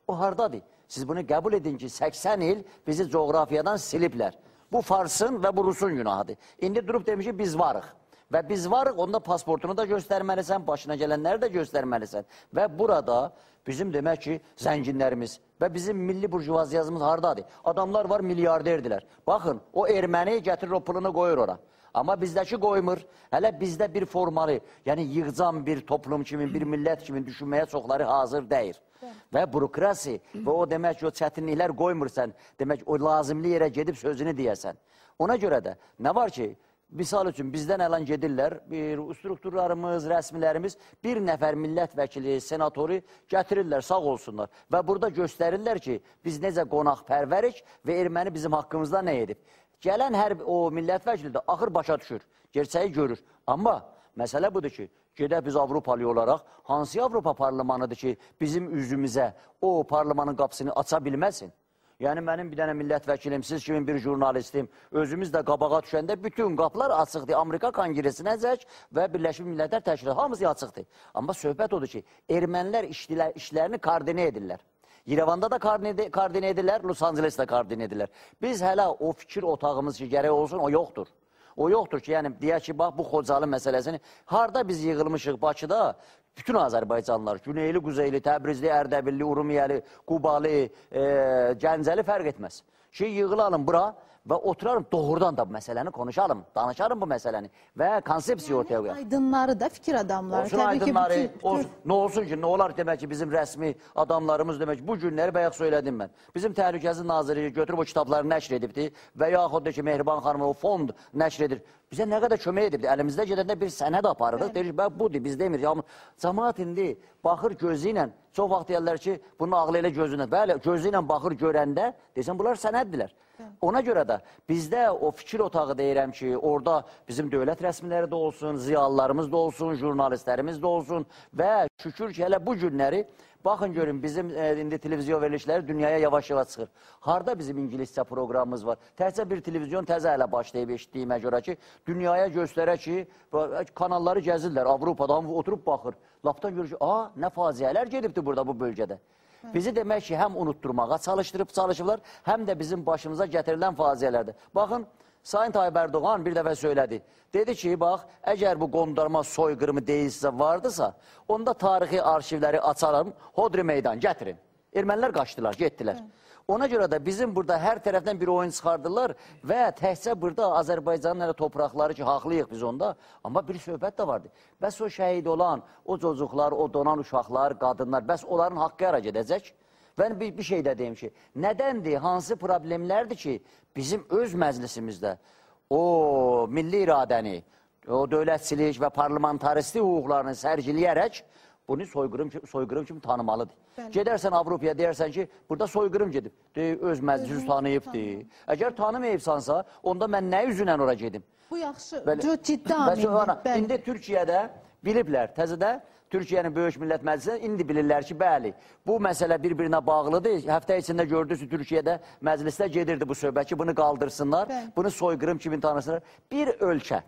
S2: o hardadır? Siz bunu qəbul edin ki, 80 il bizi coğrafiyadan siliblər. Bu Farsın və bu Rusun günahıdır. İndi durub demiş ki, biz varıq. Və biz varıq, onda pasportunu da göstərməlisən, başına gələnləri də göstərməlisən. Və burada bizim demək ki, zənginlərimiz və bizim milli burjuvaziyamız hardadır? Adamlar var, milyarderdirlər. Baxın, o erməni gətirir o pulunu qoyur ora. Amma bizdəki qoymur. Hələ bizdə bir formalı, yəni yığcam bir toplum kimi, bir millət kimi düşünməyə çoxları hazır deyil. Və bürokrasi və o demək ki, o çətinliklər qoymursan, demək o lazımlı yerə gedib sözünü deyəsən. Ona görə də nə var ki, Misal üçün bizdən əlan gedirlər, bir strukturlarımız, rəsmilərimiz bir nəfər millət vəkili, senatoru gətirirlər, sağ olsunlar. Və burada göstərirlər ki, biz necə qonaqpərvərik və erməni bizim haqqımızda nə edib. Gələn hər o millət vəkili də axır başa düşür, gerçəyi görür. Amma məsələ budur ki, gedək biz Avropalı olaraq, hansı Avropa parlamanıdır ki, bizim üzümüzə o parlamanın qapısını aça bilməsin? Yəni mənim bir dənə millət vəkilim, siz kimi bir jurnalistim, özümüz də qabağa düşəndə bütün qapılar açıqdır. Amerika Kongresinə zək və Birləşmiş Millətlər Təşkilatı hamısı açıqdır. Amma söhbət odur ki, ermənilər işlər, işlərini koordinə edirlər. İrəvanda da koordinə edirlər, Los Angelesdə koordinə edirlər. Biz hələ o fikir otağımız ki, gərək olsun, o yoxdur. O yoxdur ki, yəni deyək ki, bax bu Xocalı məsələsini harda biz yığılmışıq Bakıda, bütün Azərbaycanlılar, Güneyli, Quzeyli, Təbrizli, Ərdəbilli, Urumiyəli, Qubalı, e, Gəncəli fərq etməz. Şey yığılalım bura və oturarım doğrudan da bu məsələni konuşalım, danışarım bu məsələni və konsepsiya ortaya qoyalım.
S1: Aydınları da fikir adamları.
S2: Olsun
S1: Təbii
S2: aydınları,
S1: ki, bütün,
S2: olsun. Ne olsun ki, ne olar demək ki, bizim rəsmi adamlarımız demək ki, bu günləri bayaq söylədim mən. Bizim Təhlükəsizlik Naziri götürüb o kitabları nəşr edibdi və yaxud da ki, Mehriban xanım o fond nəşr edir. Bizə nə qədər kömək edibdi. Əlimizdə gedəndə bir sənəd aparırıq. Deyirik, bax budur, biz demirik. Amma cəmaat indi baxır gözü ilə, çox vaxt deyərlər ki, bunun ağlı elə gözünə. Bəli, gözü ilə baxır görəndə, desən bunlar sənəddirlər. Ona görə də bizdə o fikir otağı deyirəm ki, orada bizim dövlət rəsmiləri də olsun, ziyalılarımız da olsun, jurnalistlərimiz də olsun və şükür ki, hələ bu günləri Baxın görün bizim e, indi televizyon verilişləri dünyaya yavaş-yavaş çıxır. Harda bizim ingiliscə proqramımız var? Təhcə bir televizyon təzə hələ başlayıb eşitdiyimə görə ki, dünyaya göstərə ki, və kanalları gəzirlər Avropadan oturub baxır. Lapdan görür ki, a, nə faciələr gedibdi burada bu bölgədə. Bizi demək ki, həm unutturmağa çalışdırıb çalışıblar, həm də bizim başımıza gətirilən faciələrdir. Baxın, Sayın Tayyip Erdoğan bir dəfə söylədi. Dedi ki, bax, əgər bu qondarma soyqırımı deyilsə vardısa, onda tarixi arşivləri açarım, Hodri meydan gətirin. Ermənilər qaçdılar, getdilər. Ona görə də bizim burada hər tərəfdən bir oyun çıxardılar və təhcə burada Azərbaycanın hələ torpaqları ki, haqlıyıq biz onda, amma bir söhbət də vardı. Bəs o şəhid olan, o cocuqlar, o donan uşaqlar, qadınlar, bəs onların haqqı hara gedəcək? Və bir, bir şey də deyim ki, nədəndir, hansı problemlərdir ki, bizim öz məclisimizdə o milli iradəni, o dövlətçilik və parlamentaristlik hüquqlarını sərgiləyərək bunu soyqırım, soyqırım kimi tanımalıdır. Bəli. Gedərsən Avropaya deyərsən ki, burada soyqırım gedib. Deyir, öz məclis tanıyıbdır. Əgər tanımayıbsansa, onda mən nə üzünə ora gedim?
S1: Bu yaxşı,
S2: Bəli.
S1: ciddi amildir.
S2: İndi Türkiyədə biliblər, təzədə Türkiyənin Böyük Millət Məclisində indi bilirlər ki, bəli, bu məsələ bir-birinə bağlıdır. Həftə içində gördünüz ki, Türkiyədə məclisdə gedirdi bu söhbət ki, bunu qaldırsınlar,
S1: Bəli.
S2: bunu soyqırım kimi tanısınlar. Bir ölkə,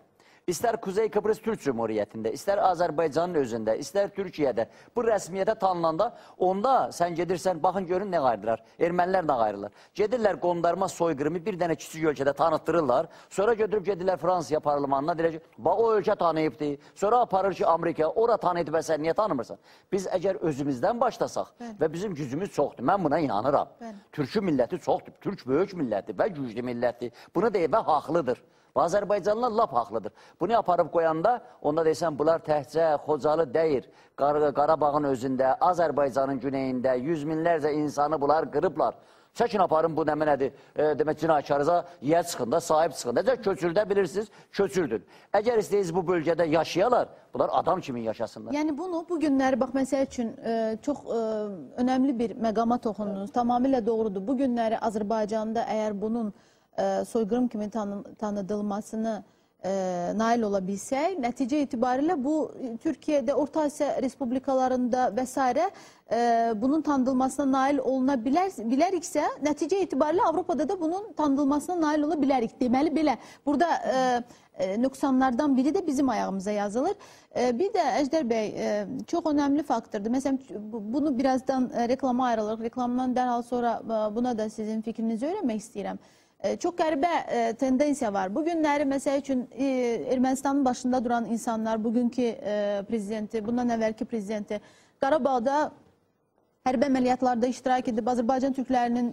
S2: İstər Kuzey Kıbrıs Türk Cumhuriyyətində, istər Azərbaycanın özündə, istər Türkiyədə bu rəsmiyyətə tanınanda onda sən gedirsən, baxın görün nə qayırdılar. Ermənilər nə qayırırlar. Gedirlər qondarma soyqırımı bir dənə kiçik ölkədə tanıtdırırlar. Sonra götürüb gedirlər Fransiya parlamentına deyir ki, bax o ölkə tanıyıbdı. Sonra aparır ki Amerika, ora tanıyıb və sən niyə tanımırsan? Biz əgər özümüzdən başlasaq və bizim gücümüz çoxdur, mən buna inanıram.
S1: Bəli.
S2: Türkü milləti çoxdur. Türk böyük millətdir və güclü millətdir. Bunu deyib və haqlıdır. Və Azərbaycanlılar lap haqlıdır. Bunu aparıb qoyanda, onda desən, bunlar təhcə Xocalı deyir. Qar Qarabağın özündə, Azərbaycanın güneyində yüz minlərcə insanı bunlar qırıblar. Çəkin aparın bu nə nədir? E, demək cinayətkarıza yer çıxın da, sahib çıxın. Necə köçürdə bilirsiniz? Köçürdün. Əgər istəyirsiniz bu bölgədə yaşayalar, bunlar adam kimi yaşasınlar.
S1: Yəni bunu bu günləri bax məsəl üçün e, çox e, önəmli bir məqama toxundunuz. Tamamilə doğrudur. Bu günləri Azərbaycanda əgər bunun e, soyqırım kimi tanı, tanıdılmasını e, nail ola bilsək, nəticə itibarilə bu e, Türkiyədə, Orta Asiya respublikalarında və s. E, bunun tanınmasına nail oluna bilər, biləriksə, nəticə itibarilə Avropada da bunun tanınmasına nail ola bilərik. Deməli belə, burada e, e, nöqsanlardan biri də bizim ayağımıza yazılır. E, bir də Əjdər bəy, e, çox önəmli faktordur. Məsələn, bu- bunu birazdan e, reklama ayrılırıq. Reklamdan dərhal sonra e, buna da sizin fikrinizi öyrənmək istəyirəm. E, Çox qəribə e, tendensiya var. Bu günləri məsəl üçün e, Ermənistanın başında duran insanlar, bugünkü e, prezidenti, bundan əvvəlki prezidenti Qarabağda hərbi əməliyyatlarda iştirak edib Azərbaycan türklərinin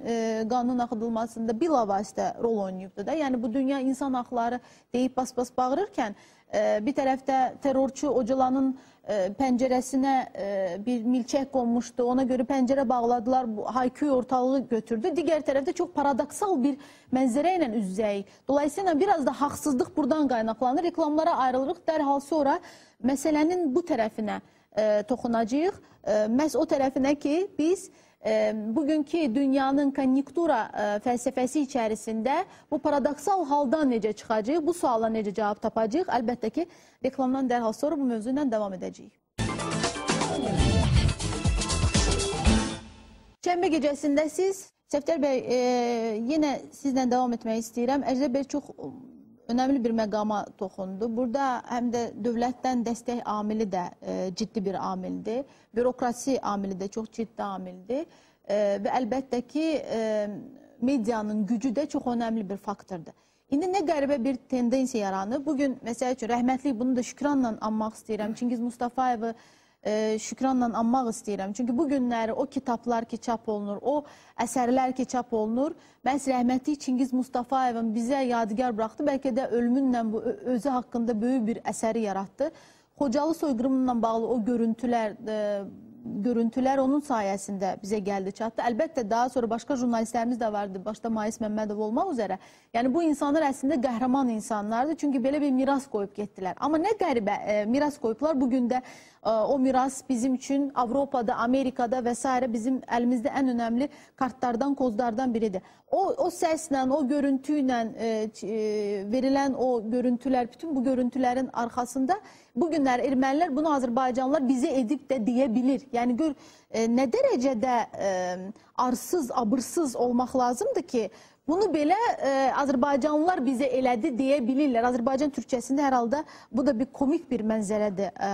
S1: qanunun axıdılmasında bilavasitə rol oynayıbdı da. Yəni bu dünya insan haqları deyib bas-bas bağırırkən e, bir tərəfdə terrorçu Ocalanın e, pəncərəsinə e, bir milçək qonmuşdu. Ona görə pəncərə bağladılar. Hayküy ortalığı götürdü. Digər tərəfdə çox paradoksal bir mənzərə ilə üz-üzəyik. Dolayısıyla biraz da haqsızlıq buradan qaynaqlanır. Reklamlara ayrılırıq. Dərhal sonra məsələnin bu tərəfinə e, toxunacağıq. Məhz o tərəfinə ki, biz bugünkü dünyanın konjunktura e, fəlsəfəsi içərisində bu paradoksal haldan necə çıxacağıq, bu suala necə cavab tapacağıq? Əlbəttə ki, reklamdan dərhal sonra bu mövzu ilə davam edəcəyik. Şənbə gecəsində siz, Səftər bəy, e, yenə sizlə davam etmək istəyirəm. Əjdə bəy çox önəmli bir məqama toxundu. Burada həm də dövlətdən dəstək amili də e, ciddi bir amildir. Bürokrasi amili də çox ciddi amildir. E, və əlbəttə ki, e, medianın gücü də çox önəmli bir faktordur. İndi nə qəribə bir tendensiya yaranıb. Bugün məsəl üçün rəhmətlik bunu da şükranla anmaq istəyirəm. Çingiz Mustafayevi e, şükranla anmaq istəyirəm. Çünki bu günləri o kitablar ki çap olunur, o əsərlər ki çap olunur, məhz rəhmətli Çingiz Mustafayevin bizə yadigar buraxdı. Bəlkə də ölümünlə bu özü haqqında böyük bir əsəri yaratdı. Xocalı soyqırımla bağlı o görüntülər e, görüntülər onun sayəsində bizə gəldi, çatdı. Əlbəttə daha sonra başqa jurnalistlərimiz də vardı, başda Mais Məmmədov olmaq üzrə. Yəni bu insanlar əslində qəhrəman insanlardır, çünki belə bir miras qoyub getdilər. Amma nə qəribə e, miras qoyublar. Bu gün də e, o miras bizim üçün Avropada, Amerikada və s. bizim əlimizdə ən önəmli kartlardan, kozlardan biridir. O, o səslə, o görüntü ilə e, e, verilən o görüntülər, bütün bu görüntülərin arxasında bu günlər ermənilər bunu Azərbaycanlılar bizə edib də deyə bilir. Yəni gör e, nə dərəcədə e, arsız, abırsız olmaq lazımdır ki, bunu belə e, Azərbaycanlılar bizə elədi deyə bilirlər. Azərbaycan türkçəsində hər halda bu da bir komik bir mənzərədir. E,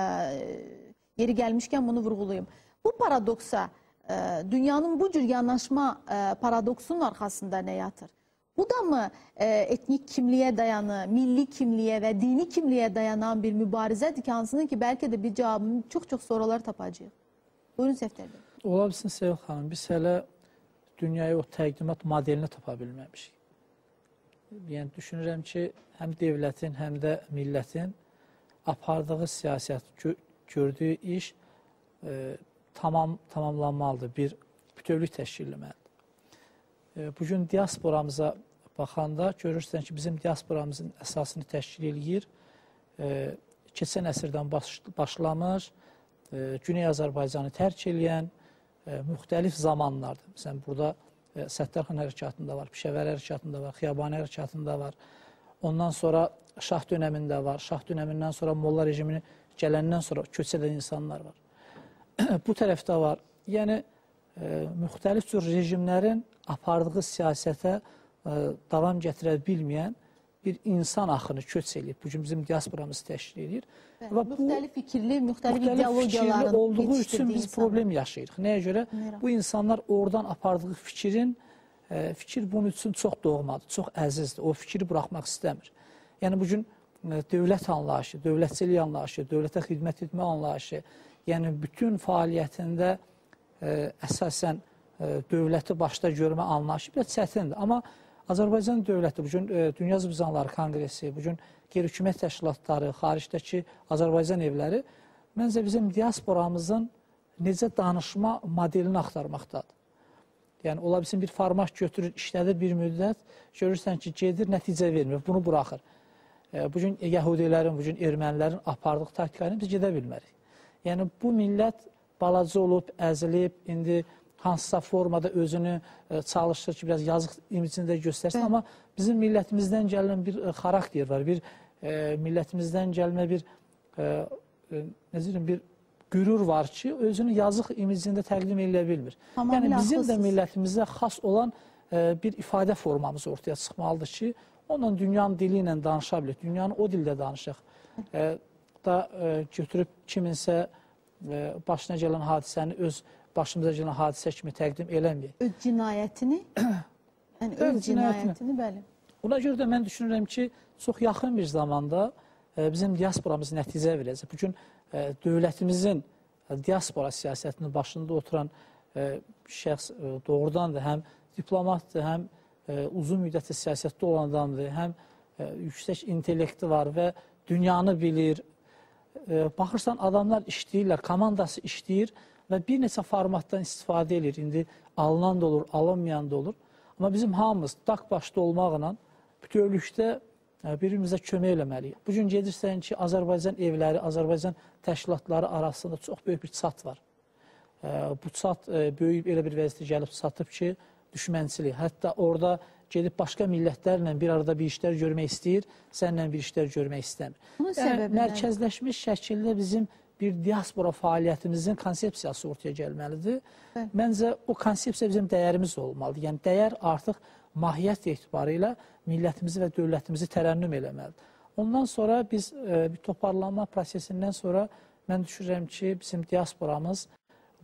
S1: yeri gəlmişkən bunu vurğulayım. Bu paradoksa e, dünyanın bu cür yanaşma e, paradoksunun arxasında nə yatır? Bu da mı e, etnik kimliyə dayanı, milli kimliyə və dini kimliyə dayanan bir mübarizədir ki, hansının ki, bəlkə də bir cavabını çox-çox sonralar tapacağıq. Buyurun Səftər bəy.
S3: Ola bilsin Sevil xanım, biz hələ dünyaya o təqdimat modelini tapa bilməmişik. Yəni düşünürəm ki, həm dövlətin, həm də millətin apardığı siyasət, gö gördüyü iş e, tamam tamamlanmalıdır, bir bütövlük təşkil etməlidir. E, bu gün diasporamıza baxanda görürsən ki, bizim diasporamızın əsasını təşkil eləyir. E, keçən əsrdən baş, başlamış, e, Güney Azərbaycanı tərk eləyən e, müxtəlif zamanlarda, məsələn, burada e, Səttarxan hərəkatında var, Pişəvər hərəkatında var, Xiyabani hərəkatında var. Ondan sonra Şah dönəmində var. Şah dönəmindən sonra Molla rejimini gələndən sonra köç edən insanlar var. Bu tərəfdə var. Yəni e, müxtəlif cür rejimlərin apardığı siyasətə davam gətirə bilməyən bir insan axını köç eləyib. Bu gün bizim diasporamız təşkil edir. Və bu
S1: müxtəlif fikirli, müxtəlif,
S3: müxtəlif
S1: ideologiyaların
S3: olduğu üçün biz
S1: insanlar.
S3: problem yaşayırıq. Nəyə görə?
S1: Bilmirəm.
S3: Bu insanlar oradan apardığı fikrin e, fikir bunun üçün çox doğmadır, çox əzizdir. O fikri buraxmaq istəmir. Yəni bu gün e, dövlət anlayışı, dövlətçilik anlayışı, dövlətə xidmət etmə anlayışı, yəni bütün fəaliyyətində e, əsasən e, dövləti başda görmə anlayışı biraz çətindir. Amma Azərbaycan dövləti bu gün e, Dünya Zıbzanları Konqresi, bu gün qeyri-hökumət təşkilatları, xaricdəki Azərbaycan evləri məncə bizim diasporamızın necə danışma modelini axtarmaqdadır. Yəni ola bilsin bir format götürür, işlədir bir müddət, görürsən ki, gedir, nəticə vermir, bunu buraxır. E, bu gün yəhudilərin, bu gün ermənilərin apardığı taktikayla biz gedə bilmərik. Yəni bu millət balaca olub, əzilib, indi hansısa formada özünü e, çalışır ki, biraz yazıq imicini də göstərsin,
S1: Bəli.
S3: amma bizim millətimizdən gələn bir e, xarakter var, bir e, millətimizdən gəlmə bir e, e, necə deyim, bir qürur var ki, özünü yazıq imicində təqdim edə bilmir.
S1: Tamamilə
S3: yəni bizim də
S1: haqlısınız.
S3: millətimizə xas olan e, bir ifadə formamız ortaya çıxmalıdır ki, onunla dünyanın dili ilə danışa bilir, dünyanın o dildə danışaq. E, da e, götürüb kiminsə e, başına gələn hadisəni öz başımıza gələn hadisə kimi təqdim eləməyək.
S1: Öz cinayətini, yəni öz
S3: Öz cinayətini.
S1: cinayətini, bəli.
S3: Buna görə də mən düşünürəm ki, çox yaxın bir zamanda e, bizim diasporamız nəticə verəcək. Bugün e, dövlətimizin e, diaspora siyasətinin başında oturan e, şəxs e, doğrudan da həm diplomatdır, həm e, uzun müddətli siyasətdə olan adamdır, həm e, yüksək intellekti var və dünyanı bilir. E, baxırsan adamlar işləyirlər, komandası işləyir və bir neçə formatdan istifadə edir. İndi alınan da olur, alınmayan da olur. Amma bizim hamımız daq başda olmaqla bütövlükdə e, bir-birimizə kömək eləməliyik. Bu gün gedirsən ki, Azərbaycan evləri, Azərbaycan təşkilatları arasında çox böyük bir çat var. E, Bu çat e, böyüyüb elə bir vəziyyətə gəlib çatıb ki, düşmənçilik. Hətta orada gedib başqa millətlərlə bir arada bir işlər görmək istəyir, sənlə bir işlər görmək istəmir.
S1: Bunun
S3: Yəni,
S1: səbəbi
S3: mərkəzləşmiş şəkildə bizim bir diaspora fəaliyyətimizin konsepsiyası ortaya gəlməlidir.
S1: Bəli.
S3: Məncə o konsepsiya bizim dəyərimiz olmalıdır. Yəni dəyər artıq mahiyyət etibarı ilə millətimizi və dövlətimizi tərənnüm eləməlidir. Ondan sonra biz e, bir toparlanma prosesindən sonra mən düşünürəm ki, bizim diasporamız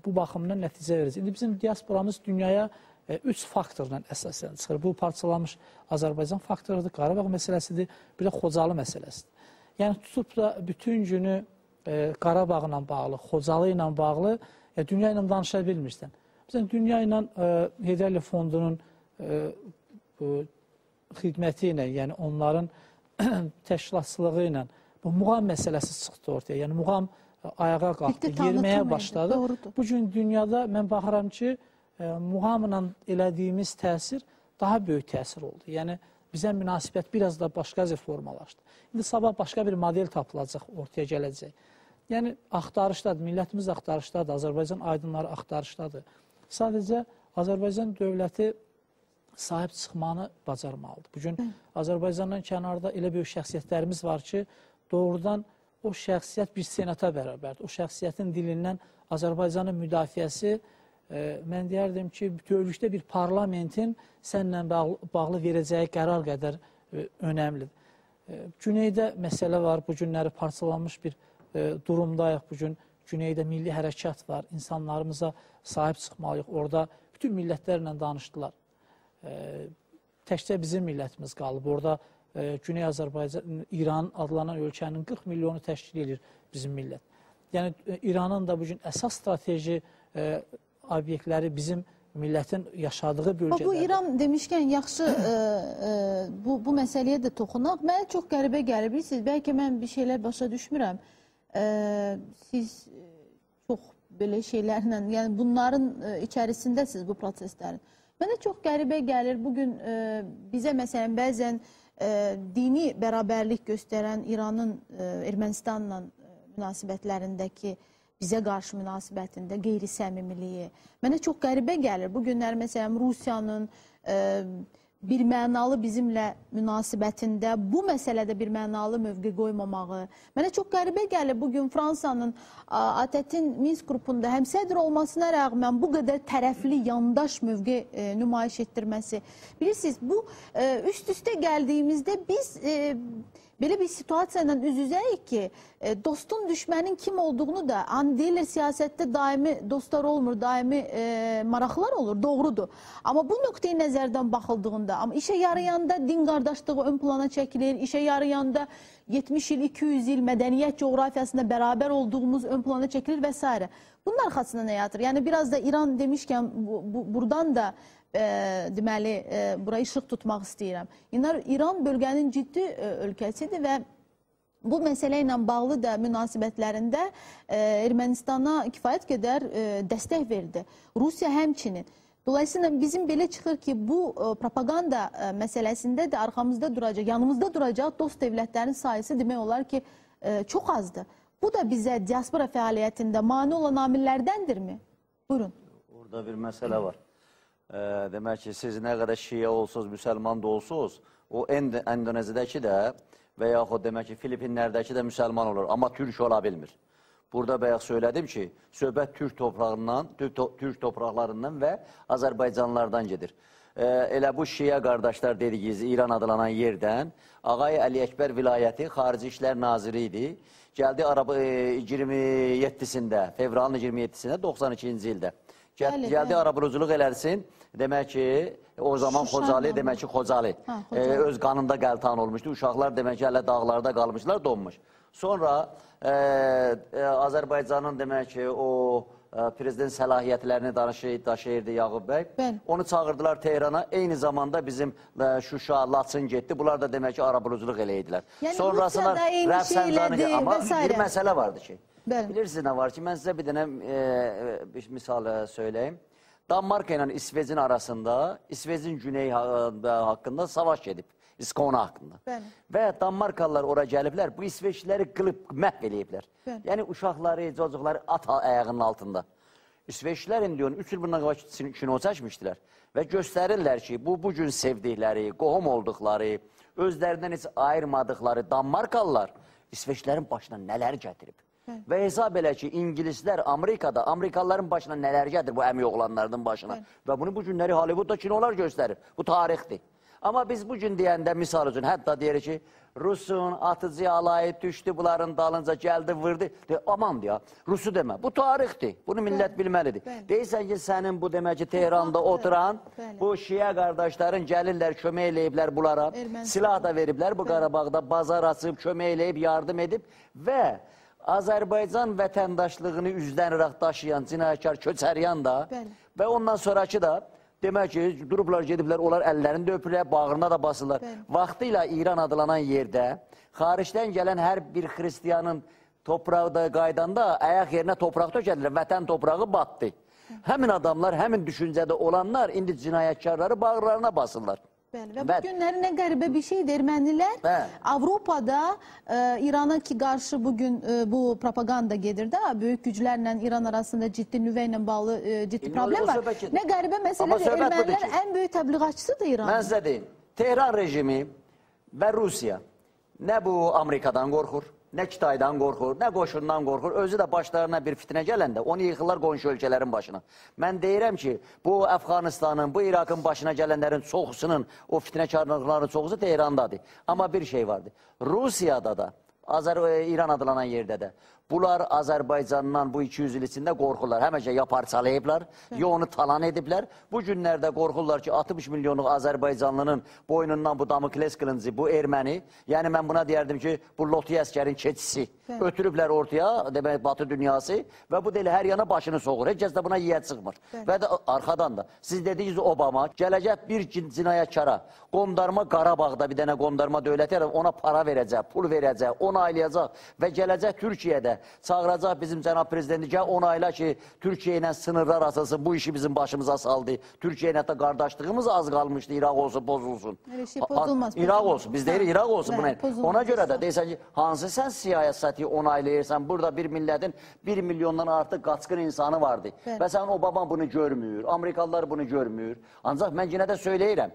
S3: bu baxımdan nəticə verəcək. İndi bizim diasporamız dünyaya e, üç faktorla əsasən çıxır. Bu parçalanmış Azərbaycan faktorudur, Qarabağ məsələsidir, bir də Xocalı məsələsidir. Yəni tutub da bütün günü Qarabağla bağlı, Xocalı ilə bağlı e, dünya ilə danışa bilmirsən. Məsələn, dünya ilə e, Heydərli fondunun e, xidməti ilə, yəni onların təşkilatçılığı ilə bu muğam məsələsi çıxdı ortaya. Yəni muğam ayağa qalxdı,
S1: tanıtım
S3: başladı.
S1: doğrudur.
S3: Bu gün dünyada mən baxıram ki, muğamla elədiyimiz təsir daha böyük təsir oldu. Yəni bizə münasibət biraz da başqa cür formalaşdı. İndi sabah başqa bir model tapılacaq, ortaya gələcək. Yəni axtarışdadır, millətimiz axtarışdadır, Azərbaycan aydınları axtarışdadır. Sadəcə Azərbaycan dövləti sahib çıxmanı bacarmalıdır. Bu gün Azərbaycandan kənarda elə böyük şəxsiyyətlərimiz var ki, doğrudan o şəxsiyyət bir senata bərabərdir. O şəxsiyyətin dilindən Azərbaycanın müdafiəsi e, mən deyərdim ki, bütövlükdə bir parlamentin sənlə bağlı, bağlı verəcəyi qərar qədər e, önəmlidir. E, Güneydə məsələ var, bu günləri parçalanmış bir durumdayıq. Bu gün Güneydə milli hərəkat var, insanlarımıza sahib çıxmalıyıq. Orada bütün millətlərlə danışdılar. E, təkcə bizim millətimiz qalıb. Orada e, Güney Azərbaycan, İran adlanan ölkənin 40 milyonu təşkil edir bizim millət. Yəni e, İranın da bu gün əsas strateji e, obyektləri bizim millətin yaşadığı bölgələrdir.
S1: bu İran demişkən yaxşı e, e, bu bu məsələyə də toxunaq. Mənə çox qəribə gəlir. Bilirsiniz, bəlkə mən bir şeylər başa düşmürəm. E, siz çox belə şeylərlə, yəni bunların içərisindəsiz bu proseslərin. Mənə çox qəribə gəlir. Bu gün e, bizə məsələn bəzən e, dini bərabərlik göstərən İranın e, Ermənistanla münasibətlərindəki bizə qarşı münasibətində qeyri-səmimiliyi. Mənə çox qəribə gəlir. Bu günlər məsələn Rusiyanın e, bir mənalı bizimlə münasibətində bu məsələdə bir mənalı mövqe qoymamağı. Mənə çox qəribə gəlir bu gün Fransanın ATƏT-in Minsk qrupunda həmsədr olmasına rəğmən bu qədər tərəfli yandaş mövqe e, nümayiş etdirməsi. Bilirsiniz, bu e, üst-üstə gəldiyimizdə biz e, Belə bir situasiya ilə üz-üzəyik ki, e, dostun, düşmənin kim olduğunu da, an deyirlər siyasətdə daimi dostlar olmur, daimi e, maraqlar olur, doğrudur. Amma bu nöqteyi nəzərdən baxıldığında, amma işə yarayanda din qardaşlığı ön plana çəkilir, işə yarayanda 70 il, 200 il mədəniyyət coğrafiyasında bərabər olduğumuz ön plana çəkilir və s. Bunun arxasında nə yatır? Yəni biraz da İran demişkən bu, bu, buradan da e, deməli e, bura işıq tutmaq istəyirəm. İran, bölgənin ciddi e, ölkəsidir və bu məsələ ilə bağlı da münasibətlərində e, Ermənistana kifayət qədər e, dəstək verdi. Rusiya həmçinin. Dolayısıyla bizim belə çıxır ki, bu e, propaganda e, məsələsində də arxamızda duracaq, yanımızda duracaq dost dövlətlərin sayısı demək olar ki, e, çox azdır. Bu da bizə diaspora fəaliyyətində mane olan amillərdəndirmi? Buyurun.
S2: Orada bir məsələ var. E, demək ki, siz nə qədər şiə olsunuz, müsəlman da olsunuz, o End Endoneziyadakı da və yaxud demək ki, Filipinlərdəki də müsəlman olur, amma türk ola bilmir. Burada bayaq söylədim ki, söhbət türk torpağından, türk, to türk torpaqlarından və Azərbaycanlardan gedir. E, elə bu Şiyə qardaşlar dediyiniz İran adlanan yerdən Ağay Əli Əkbər vilayəti Xarici İşlər Naziri idi. Gəldi araba e, 27-sində, fevralın 27-sində 92-ci ildə. Gəldi
S1: bəli.
S2: arabuluculuq eləsin. Demək ki, o zaman
S1: Şuşa
S2: Xocalı, demək ki, Xocalı.
S1: Ha,
S2: E,
S1: Xocalı.
S2: öz qanında qəltan olmuşdu. Uşaqlar demək ki, hələ dağlarda qalmışlar, donmuş. Sonra e, e, Azərbaycanın demək ki, o e, prezident səlahiyyətlərini danışı, daşıyırdı Yağub bəy.
S1: Bəli.
S2: Onu çağırdılar Tehrana. Eyni zamanda bizim e, Şuşa, Laçın getdi. Bunlar da demək ki, arabuluculuq eləyirdilər.
S1: Yəni
S2: Sonrasına
S1: Rusiya da eyni şeylədi
S2: Amma
S1: və sairə.
S2: bir məsələ vardı ki.
S1: Bəli.
S2: Bilirsiniz nə var ki, mən sizə bir dənə e, bir misal e, söyləyim. Danmarka ilə İsveçin arasında, İsveçin güneyi ha- haqqında savaş gedib. İskona haqqında.
S1: Bəli.
S2: Və Danmarkalılar ora gəliblər, bu İsveçliləri qılıb məhv eləyiblər.
S1: Bəli.
S2: Yəni uşaqları, cocuqları at ayağının altında. İsveçlilər indi onu 3 il bundan qabaq kino çəkmişdilər və göstərirlər ki, bu bu gün sevdikləri, qohum olduqları, özlərindən heç ayırmadıqları Danmarkalılar İsveçlərin başına nələr gətirib. Və hesab elə ki, İngilislər Amerikada, Amerikalıların başına nələr gəlir bu əmi oğlanlarının başına. Və bunu bu günləri Hollywoodda kinolar göstərir. Bu tarixdir. Amma biz bu gün deyəndə misal üçün hətta deyirik ki, Rusun atıcı alayı düşdü bunların dalınca gəldi vurdu. De, aman ya Rusu demə. Bu tarixdir. Bunu millət bilməlidir.
S1: bəli.
S2: Deyirsən ki, sənin bu demək ki, Tehranda oturan
S1: Bəli.
S2: bu Şiə qardaşların gəlirlər, kömək eləyiblər bunlara.
S1: Ermənistan.
S2: Silah da veriblər bu Qarabağda bazar açıb, kömək eləyib, yardım edib və Azərbaycan vətəndaşlığını üzlənərək daşıyan cinayətkar Köçəryan da
S1: Bəli.
S2: və ondan sonrakı da demək ki, durublar, gediblər, onlar əllərini də öpürlər, bağrına da basırlar.
S1: Bəli.
S2: Vaxtilə İran adlanan yerdə xaricdən gələn hər bir xristiyanın topraqda qaydanda ayaq yerinə torpaq tökədilər, vətən torpağı batdı. Həmin adamlar, həmin düşüncədə olanlar indi cinayətkarları bağırlarına basırlar.
S1: Bəli. Və bu günləri nə qəribə bir şeydir. Ermənilər
S2: Bəli.
S1: Avropada e, İrana ki qarşı bugün e, bu propaganda gedir də böyük güclərlə İran arasında ciddi nüvə ilə bağlı e, ciddi
S2: İndi
S1: problem var.
S2: gedir.
S1: Nə qəribə məsələdir. Ermənilər
S2: ki-
S1: ən böyük təbliğatçısıdır İran.
S2: Mən sizə deyim, Tehran rejimi və Rusiya nə bu Amerikadan qorxur, nə Kitaydan qorxur, nə qoşundan qorxur. Özü də başlarına bir fitnə gələndə onu yıxırlar qonşu ölkələrin başına. Mən deyirəm ki, bu Əfqanistanın, bu İraqın başına gələnlərin çoxusunun, o fitnəkarlıqların çoxusu Tehrandadır. Amma bir şey vardır. Rusiyada da, Azər e, İran adlanan yerdə də bunlar Azərbaycandan bu 200 il içində qorxurlar. Həmişə ya parçalayıblar, ya onu talan ediblər. Bu günlərdə qorxurlar ki, 60 milyonluq Azərbaycanlının boynundan bu Damokles qılıncı, bu erməni, yəni mən buna deyərdim ki, bu lotiya əskərin keçisi
S1: Bəli.
S2: ötürüblər ortaya, demək Batı dünyası və bu elə hər yana başını soğur. Heç kəs də buna yiyə çıxmır. Və də arxadan da siz dediniz Obama gələcək bir cin- cinayətkara qondarma Qarabağda bir dənə qondarma dövləti ona para verəcək, pul verəcək, onaylayacaq və gələcək Türkiyədə çağıracaq bizim cənab prezidenti gəl onayla ki, Türkiyə ilə sınırlar açılsın, bu işi bizim başımıza saldı. Türkiyə ilə də qardaşlığımız az qalmışdı, İraq olsun, pozulsun.
S1: Elə şey pozulmaz,
S2: İraq olsun, biz deyirik İraq olsun buna. Ona görə də deyirsən ki, hansı sən siyasəti onaylayırsan, burada bir millətin bir milyondan artıq qaçqın insanı vardı.
S1: Bəli.
S2: Və sən Obama bunu görmür, Amerikalılar bunu görmür. Ancaq mən yenə də söyləyirəm,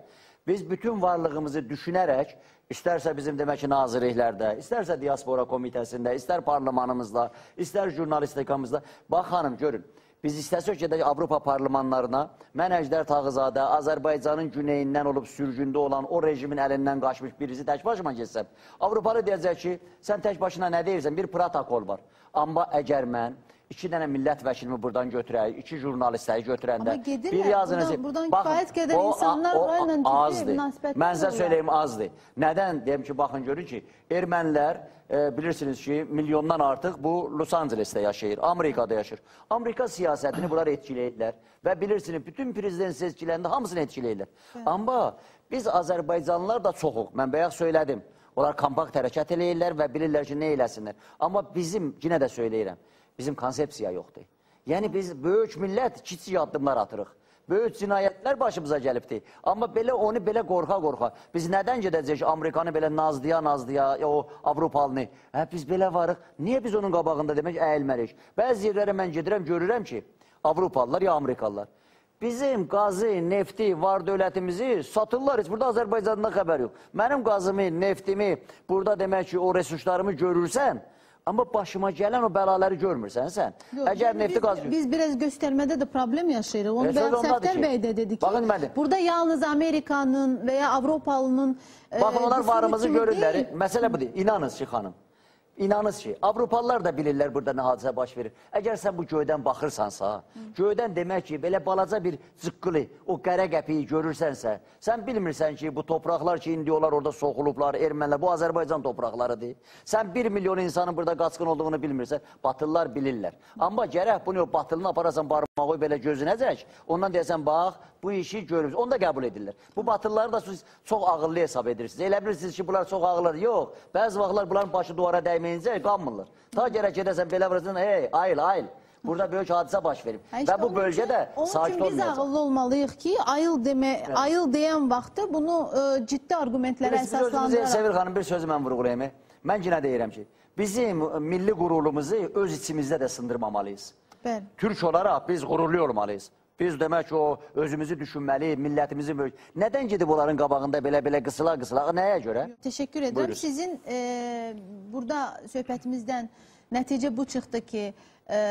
S2: biz bütün varlığımızı düşünərək, istərsə bizim demək ki, nazirliklərdə, istərsə diaspora komitəsində, istər parlamanımızda, istər jurnalistikamızda, bax xanım görün, Biz istəsək gedək Avropa parlamentlarına, mən Əjdər Tağızadə, Azərbaycanın güneyindən olub sürgündə olan o rejimin əlindən qaçmış birisi tək başıma geçsəm, Avropalı deyəcək ki, sən tək başına nə deyirsən, bir protokol var. Amma əgər mən iki dənə millət vəkilimi buradan götürək, iki jurnalistləri götürəndə,
S1: gedirlər,
S2: bir yazınız
S1: buradan- buradan kifayət qədər
S2: o-
S1: insanlar
S2: o-
S1: ciddi
S2: azdır. Mən sizə söyləyim azdır. Nədən? Deyim ki, baxın görün ki, ermənilər e, bilirsiniz ki, milyondan artıq bu Los Angelesdə yaşayır, Amerikada yaşayır. Amerika siyasətini bunlar etkiləyirlər və bilirsiniz, bütün prezident seçkilərində hamısını etkiləyirlər. Amma biz Azərbaycanlılar da çoxuq. Mən bayaq söylədim. Onlar kompakt hərəkət eləyirlər və bilirlər ki, nə eləsinlər. Amma bizim, yenə də söyləyirəm, bizim konsepsiya yoxdur. Yəni biz böyük millət kiçik addımlar atırıq. Böyük cinayətlər başımıza gəlibdi. Amma belə onu belə qorxa-qorxa. Biz nədən gedəcəyik Amerikanı belə nazlıya-nazlıya, ya o Avropalını? Hə biz belə varıq. Niyə biz onun qabağında demək əyilmərik? Bəzi yerlərə mən gedirəm, görürəm ki, Avropalılar ya Amerikalılar Bizim qazı, nefti, var dövlətimizi satırlar. Heç burada Azərbaycanda xəbər yox. Mənim qazımı, neftimi, burada demək ki, o resurslarımı görürsən, amma başıma gələn o bəlaları görmürsən sən.
S1: Yox,
S2: Əgər nefti
S1: biz,
S2: qaz
S1: biz biraz göstərmədə də problem yaşayırıq. Onu
S2: E,
S1: Səfdər
S2: ki,
S1: bəy də dedi ki,
S2: baxın mənim.
S1: burada yalnız Amerikanın və ya Avropalının e,
S2: Baxın onlar varımızı görürlər. Məsələ budur. İnanın ki, xanım. İnanın ki, Avropalılar da bilirlər burada nə hadisə baş verir. Əgər sən bu göydən baxırsansa, göydən demək ki, belə balaca bir zıqqılı, o qərə qəpiyi görürsənsə, sən bilmirsən ki, bu torpaqlar ki, indi onlar orada soxulublar, ermənilər, bu Azərbaycan torpaqlarıdır. Sən 1 milyon insanın burada qaçqın olduğunu bilmirsən, batılılar bilirlər. Amma gərək bunu batılını aparasan barmağı belə gözünəcək, ondan deyəsən, bax, bu işi görürüz. Onu da qəbul edirlər. Bu batılıları da siz çox ağıllı hesab edirsiniz. Elə bilirsiniz ki, bunlar çox ağıllıdır. Yox, bəzi vaxtlar bunların başı duvara dəyməyincə qanmırlar. Ta gərək gedəsən belə vurursan, hey, ayıl, ayıl. Burada böyük hadisə baş verib.
S1: Ha, işte
S2: Və bu
S1: onun
S2: bölgədə
S1: üçün- onun
S2: sakit
S1: üçün biz
S2: olmayacaq.
S1: ağıllı olmalıyıq ki, ayıl deme, ayıl deyən vaxtda bunu e, ciddi
S2: özümüzü
S1: əsaslandıraraq.
S2: Sevil xanım bir sözü mən vurğulayayım. Mən yenə deyirəm ki, bizim e, milli qürurumuzu öz içimizdə də sındırmamalıyız.
S1: Bəli.
S2: Türk olaraq biz qürurlu olmalıyız. Biz demək o özümüzü düşünməli, millətimizi böyük. Nədən gedib onların qabağında belə-belə qısıla-qısıla? Nəyə görə?
S1: Teşekkür ederim.
S2: Buyurun.
S1: Sizin e, burada söhbətimizdən nəticə bu çıxdı ki, e,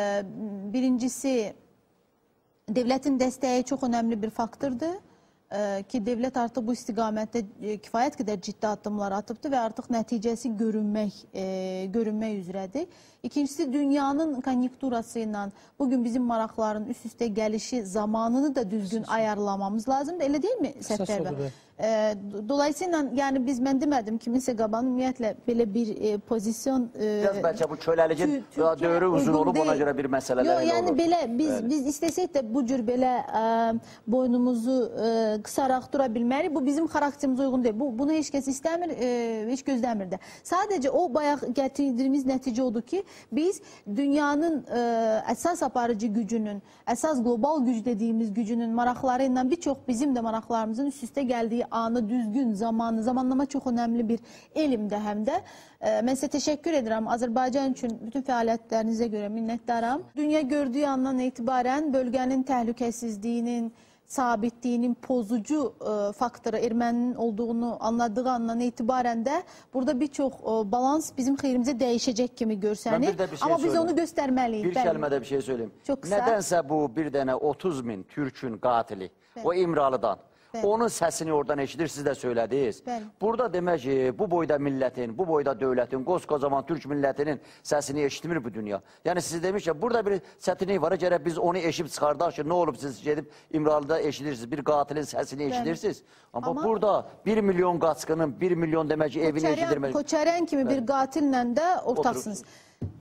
S1: birincisi devlətin dəstəyi çox önəmli bir faktordur. Ki devlət artıq bu istiqamətdə e, kifayət qədər ciddi addımlar atıbdır və artıq nəticəsi görünmək e, görünmək üzrədir. İkincisi dünyanın konjunkturası ilə bugün bizim maraqların üst-üstə gəlişi zamanını da düzgün ayarlamamız lazımdır. Elə deyilmi
S3: odur,
S1: bəy? E, do- dolayısıyla yəni biz mən demədim kiminsə qabanı ümumiyyətlə belə bir e, pozisyon e,
S2: Biraz bəlkə bu köləlikin dövrü uzun olub, ona
S1: deyil.
S2: görə bir məsələlər
S1: Yox,
S2: elə
S1: yəni
S2: olur.
S1: belə biz biz istəsək də bu cür belə ə, boynumuzu ə, qısaraq dura bilmərik. Bu bizim xarakterimizə uyğun deyil. Bu bunu heç kəs istəmir, ə, heç gözləmir də. Sadəcə o bayaq gətirdiyimiz nəticə odur ki, biz dünyanın ə, əsas aparıcı gücünün, əsas qlobal güc dediyimiz gücünün maraqları ilə bir çox bizim də maraqlarımızın üst-üstə gəldiyi anı düzgün zamanı, zamanlama çox önəmli bir elmdir həm də. Ə, Mən sizə təşəkkür edirəm Azərbaycan üçün bütün fəaliyyətlərinizə görə minnətdaram. Dünya gördüyü andan etibarən bölgənin təhlükəsizliyinin, sabitliyinin pozucu ə, faktoru erməninin olduğunu anladığı andan etibarən də burada bir çox ə, balans bizim xeyrimizə dəyişəcək kimi görsənir.
S2: şey
S1: Amma biz
S2: söyleyeyim.
S1: onu göstərməliyik.
S2: Bir
S1: bəli.
S2: kəlmədə bir şey söyleyeyim.
S1: Çok kısa.
S2: Nədənsə bu bir dənə 30 min Türkün qatili, o İmralıdan.
S1: Bəli.
S2: Onun səsini oradan eşidir, siz də söylədiniz.
S1: Bəli.
S2: Burada demək ki, bu boyda millətin, bu boyda dövlətin, qoskocaman Türk millətinin səsini eşitmir bu dünya. Yəni siz demiş ki, burada bir çətinlik var, gərək biz onu eşib çıxardaq ki, nə olub siz gedib İmralıda eşidirsiniz, bir qatilin səsini eşidirsiniz. Amma,
S1: Amma-
S2: burada 1 milyon qaçqının 1 milyon demək ki, evini eşidirmək.
S1: Koçaryan kimi bir qatillə də ortaksınız.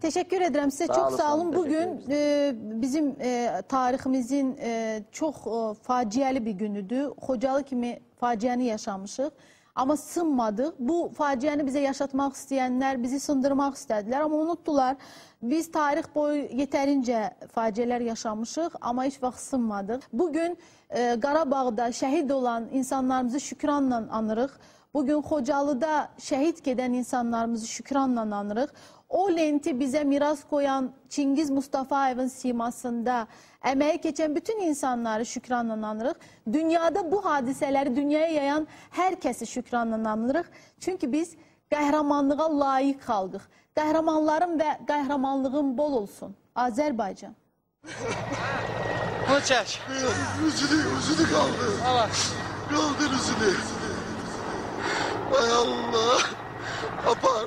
S1: Teşekkür ederim size.
S2: Sağ
S1: çok
S2: olun,
S1: sağ
S2: olun.
S1: Bugün e, bizim e, tariximizin e, çox e, faciəli bir günüdür. Xocalı kimi faciəni yaşamışıq. Amma sınmadıq. Bu faciəni bizə yaşatmaq istəyənlər bizi sındırmaq istədilər. Amma unutdular. Biz tarix boyu yetərincə faciələr yaşamışıq, amma heç vaxt sınmadıq. Bugün e, Qarabağda şəhid olan insanlarımızı şükranla anırıq. Bugün Xocalıda şəhid gedən insanlarımızı şükranla anırıq. O lenti bizə miras koyan Çingiz Mustafayevin simasında əməyi keçən bütün insanları şükranla anırıq. Dünyada bu hadisələri dünyaya yayan hər kəsi şükranla anırıq. Çünki biz qəhrəmanlığa layiq xalqıq. Qəhrəmanlarım və qəhrəmanlığım bol olsun. Azərbaycan.
S4: Bunu çək.
S5: Üzünü, üzünü qaldı.
S4: Allah.
S5: Qaldır üzünü. Ay Allah. Apar.